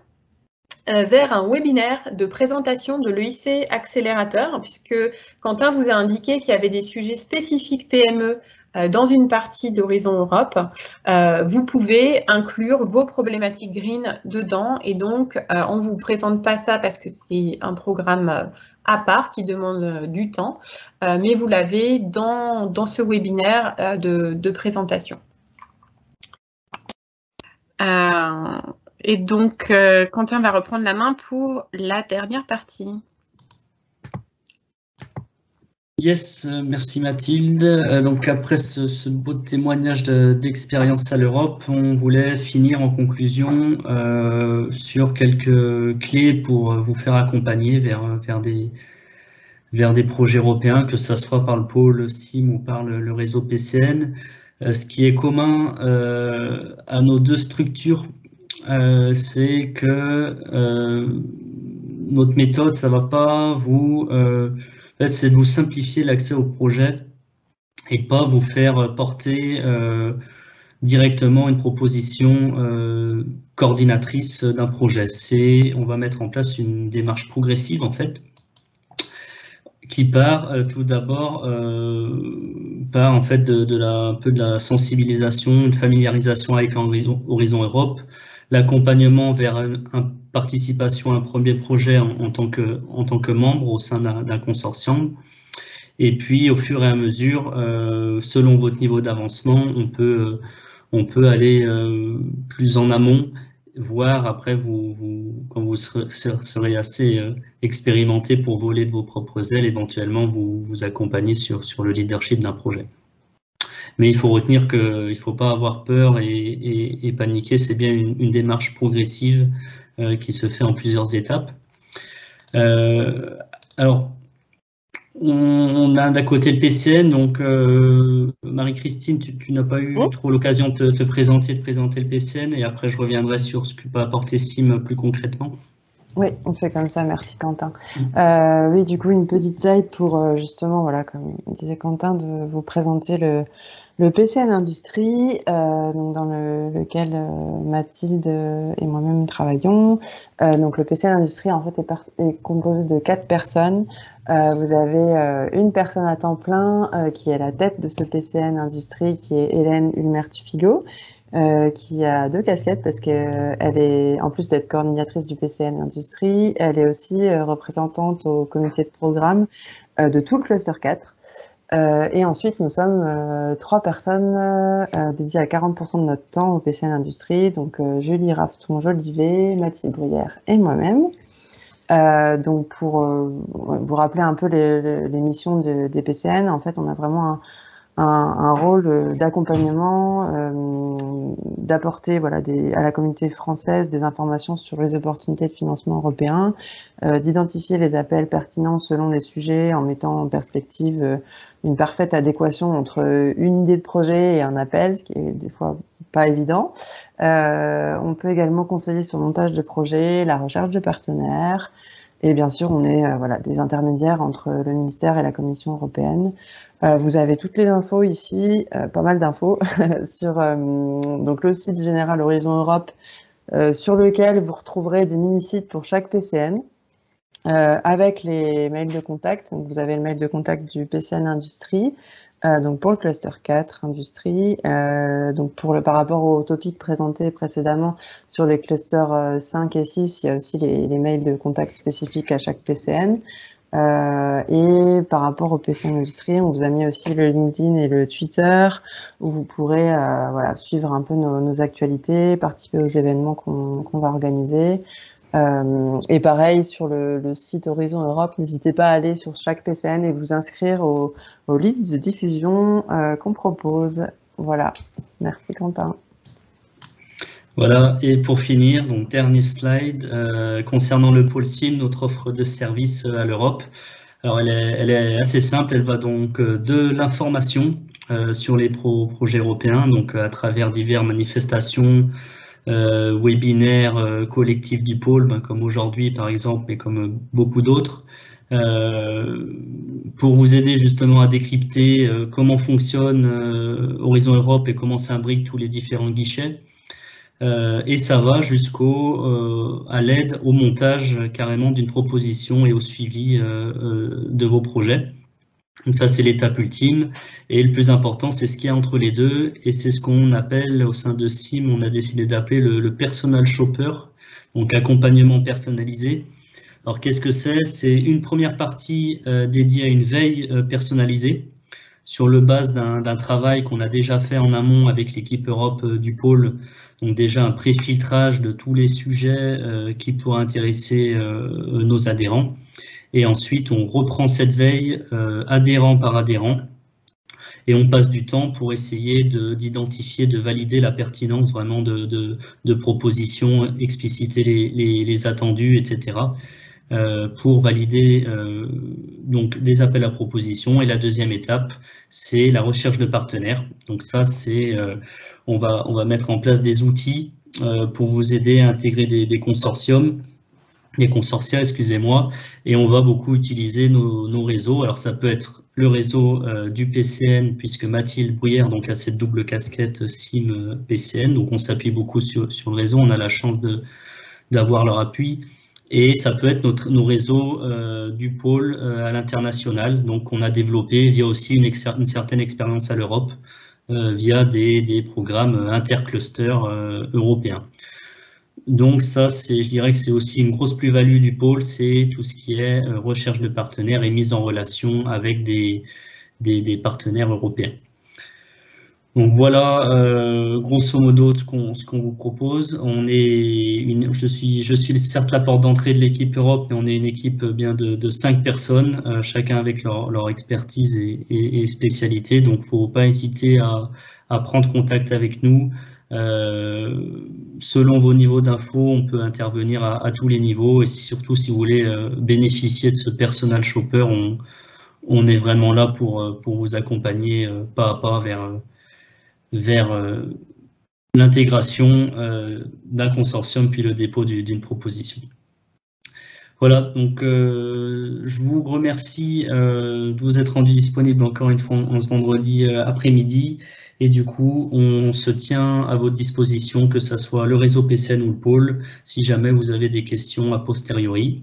euh, vers un webinaire de présentation de l'EIC Accélérateur, puisque Quentin vous a indiqué qu'il y avait des sujets spécifiques PME euh, dans une partie d'Horizon Europe. vous pouvez inclure vos problématiques green dedans et donc on ne vous présente pas ça parce que c'est un programme à part qui demande du temps, mais vous l'avez dans, dans, ce webinaire de présentation. Euh, et donc, euh, Quentin va reprendre la main pour la dernière partie. Yes, merci Mathilde. Euh, donc après ce, beau témoignage d'expérience à l'Europe, on voulait finir en conclusion sur quelques clés pour vous faire accompagner vers, vers, des, vers des projets européens, que ce soit par le pôle SIM ou par le réseau PCN. Euh, ce qui est commun euh, à nos deux structures, euh, c'est que notre méthode, ça va pas vous, c'est de vous simplifier l'accès au projet et pas vous faire porter directement une proposition coordinatrice d'un projet. C'est, on va mettre en place une démarche progressive en fait qui part euh, tout d'abord euh, par en fait de, la un peu de la sensibilisation, une familiarisation avec Horizon, Europe, l'accompagnement vers une participation à un premier projet en, tant que membre au sein d'un consortium. Et puis, au fur et à mesure, euh, selon votre niveau d'avancement, on peut peut aller plus en amont voir après, vous, quand vous serez, assez euh, expérimenté pour voler de vos propres ailes, éventuellement vous accompagner sur, le leadership d'un projet. Mais il faut retenir qu'il ne faut pas avoir peur et, paniquer, c'est bien une, démarche progressive euh, qui se fait en plusieurs étapes. Euh, alors, on, a d'un côté le PCN, donc euh, Marie-Christine, tu, n'as pas eu oh. trop l'occasion de te, présenter, de présenter le PCN, et après je reviendrai sur ce que peut apporter SIM plus concrètement. Oui, on fait comme ça, merci Quentin. Mm. Euh, oui, du coup, une petite slide pour euh, justement, voilà, comme disait Quentin, de vous présenter le, le PCN Industrie, dans lequel Mathilde et moi-même travaillons. donc le PCN Industrie, en fait, est, est composé de quatre personnes. Euh, vous avez euh, une personne à temps plein euh, qui est la tête de ce PCN Industrie, qui est Hélène Ulmer-Tufigo, qui a deux casquettes parce qu'elle est, en plus d'être coordinatrice du PCN Industrie, elle est aussi représentante au comité de programme de tout le cluster 4. Et ensuite, nous sommes trois personnes dédiées à 40% de notre temps au PCN Industrie, donc Julie Rafton-Jolivet, Mathilde Bruyère et moi-même. Euh, donc pour euh, vous rappeler un peu les, les, missions de, des PCN, en fait, on a vraiment un, un, un rôle d'accompagnement, euh, d'apporter voilà, à la communauté française des informations sur les opportunités de financement européen, euh, d'identifier les appels pertinents selon les sujets en mettant en perspective euh, une parfaite adéquation entre une idée de projet et un appel, ce qui est des fois pas évident. Euh, on peut également conseiller sur le montage de projets, la recherche de partenaires, et bien sûr, on est euh, voilà, des intermédiaires entre le ministère et la Commission européenne. Euh, vous avez toutes les infos ici, euh, pas mal d'infos, sur donc le site général Horizon Europe, sur lequel vous retrouverez des mini-sites pour chaque PCN. avec les mails de contact, donc vous avez le mail de contact du PCN Industrie, euh, donc pour le cluster 4, industrie, euh, donc pour le, par rapport au topic présenté précédemment sur les clusters 5 euh, et 6, il y a aussi les mails de contact spécifiques à chaque PCN. Euh, et par rapport au PCN industrie, on vous a mis aussi le LinkedIn et le Twitter où vous pourrez euh, suivre un peu nos, actualités, participer aux événements qu'on va organiser. Euh, et pareil, sur le, site Horizon Europe, n'hésitez pas à aller sur chaque PCN et vous inscrire aux, listes de diffusion qu'on propose. Voilà. Merci Quentin. Voilà, et pour finir, donc dernier slide, euh, concernant le pôle SIM, notre offre de service à l'Europe. Alors elle est, assez simple, elle va donc de l'information sur les projets européens, donc à travers diverses manifestations, euh, webinaires euh, collectifs du pôle, ben, comme aujourd'hui par exemple, mais comme beaucoup d'autres, euh, pour vous aider justement à décrypter comment fonctionne Horizon Europe et comment s'imbriquent tous les différents guichets. Et ça va jusqu'au à l'aide au montage carrément d'une proposition et au suivi de vos projets. Donc ça, c'est l'étape ultime. Et le plus important, c'est ce qu'il y a entre les deux. Et c'est ce qu'on appelle au sein de SIM, on a décidé d'appeler le, personal shopper, donc accompagnement personnalisé. Alors qu'est-ce que c'est? C'est une première partie euh, dédiée à une veille euh, personnalisée sur le base d'un travail qu'on a déjà fait en amont avec l'équipe Europe euh, du pôle. Donc déjà un préfiltrage de tous les sujets qui pourraient intéresser nos adhérents. Et ensuite, on reprend cette veille euh, adhérent par adhérent et on passe du temps pour essayer d'identifier, de, valider la pertinence vraiment de, propositions, expliciter les attendus, etc. Euh, pour valider euh, donc des appels à propositions. Et la deuxième étape, c'est la recherche de partenaires. Donc ça, c'est euh, on va on va mettre en place des outils pour vous aider à intégrer des, consortiums des consortia, excusez-moi, et on va beaucoup utiliser nos, réseaux. Alors ça peut être le réseau du PCN, puisque Mathilde Bruyère donc, a cette double casquette SIM-PCN, donc on s'appuie beaucoup sur, sur, le réseau, on a la chance d'avoir leur appui. Et ça peut être notre, nos réseaux euh, du pôle euh, à l'international, donc on a développé via aussi une, une certaine expérience à l'Europe, via des, des programmes interclusters européens. Donc ça, je dirais que c'est aussi une grosse plus-value du pôle, c'est tout ce qui est euh, recherche de partenaires et mise en relation avec des, des, partenaires européens. Donc voilà, euh, grosso modo, ce qu'on vous propose. On est une, je, suis, je suis certes la porte d'entrée de l'équipe Europe, mais on est une équipe bien de, cinq personnes, euh, chacun avec leur, expertise et, et, spécialité. Donc, faut pas hésiter à, à prendre contact avec nous. Euh, selon vos niveaux d'infos, on peut intervenir à, tous les niveaux et surtout si vous voulez euh, bénéficier de ce personal shopper, on, on est vraiment là pour, euh, pour vous accompagner pas à pas vers, vers l'intégration d'un consortium puis le dépôt d'une proposition. Voilà, donc je vous remercie de vous être rendu disponible encore une fois en ce vendredi après-midi et du coup, on se tient à votre disposition, que ce soit le réseau PCN ou le pôle, si jamais vous avez des questions a posteriori.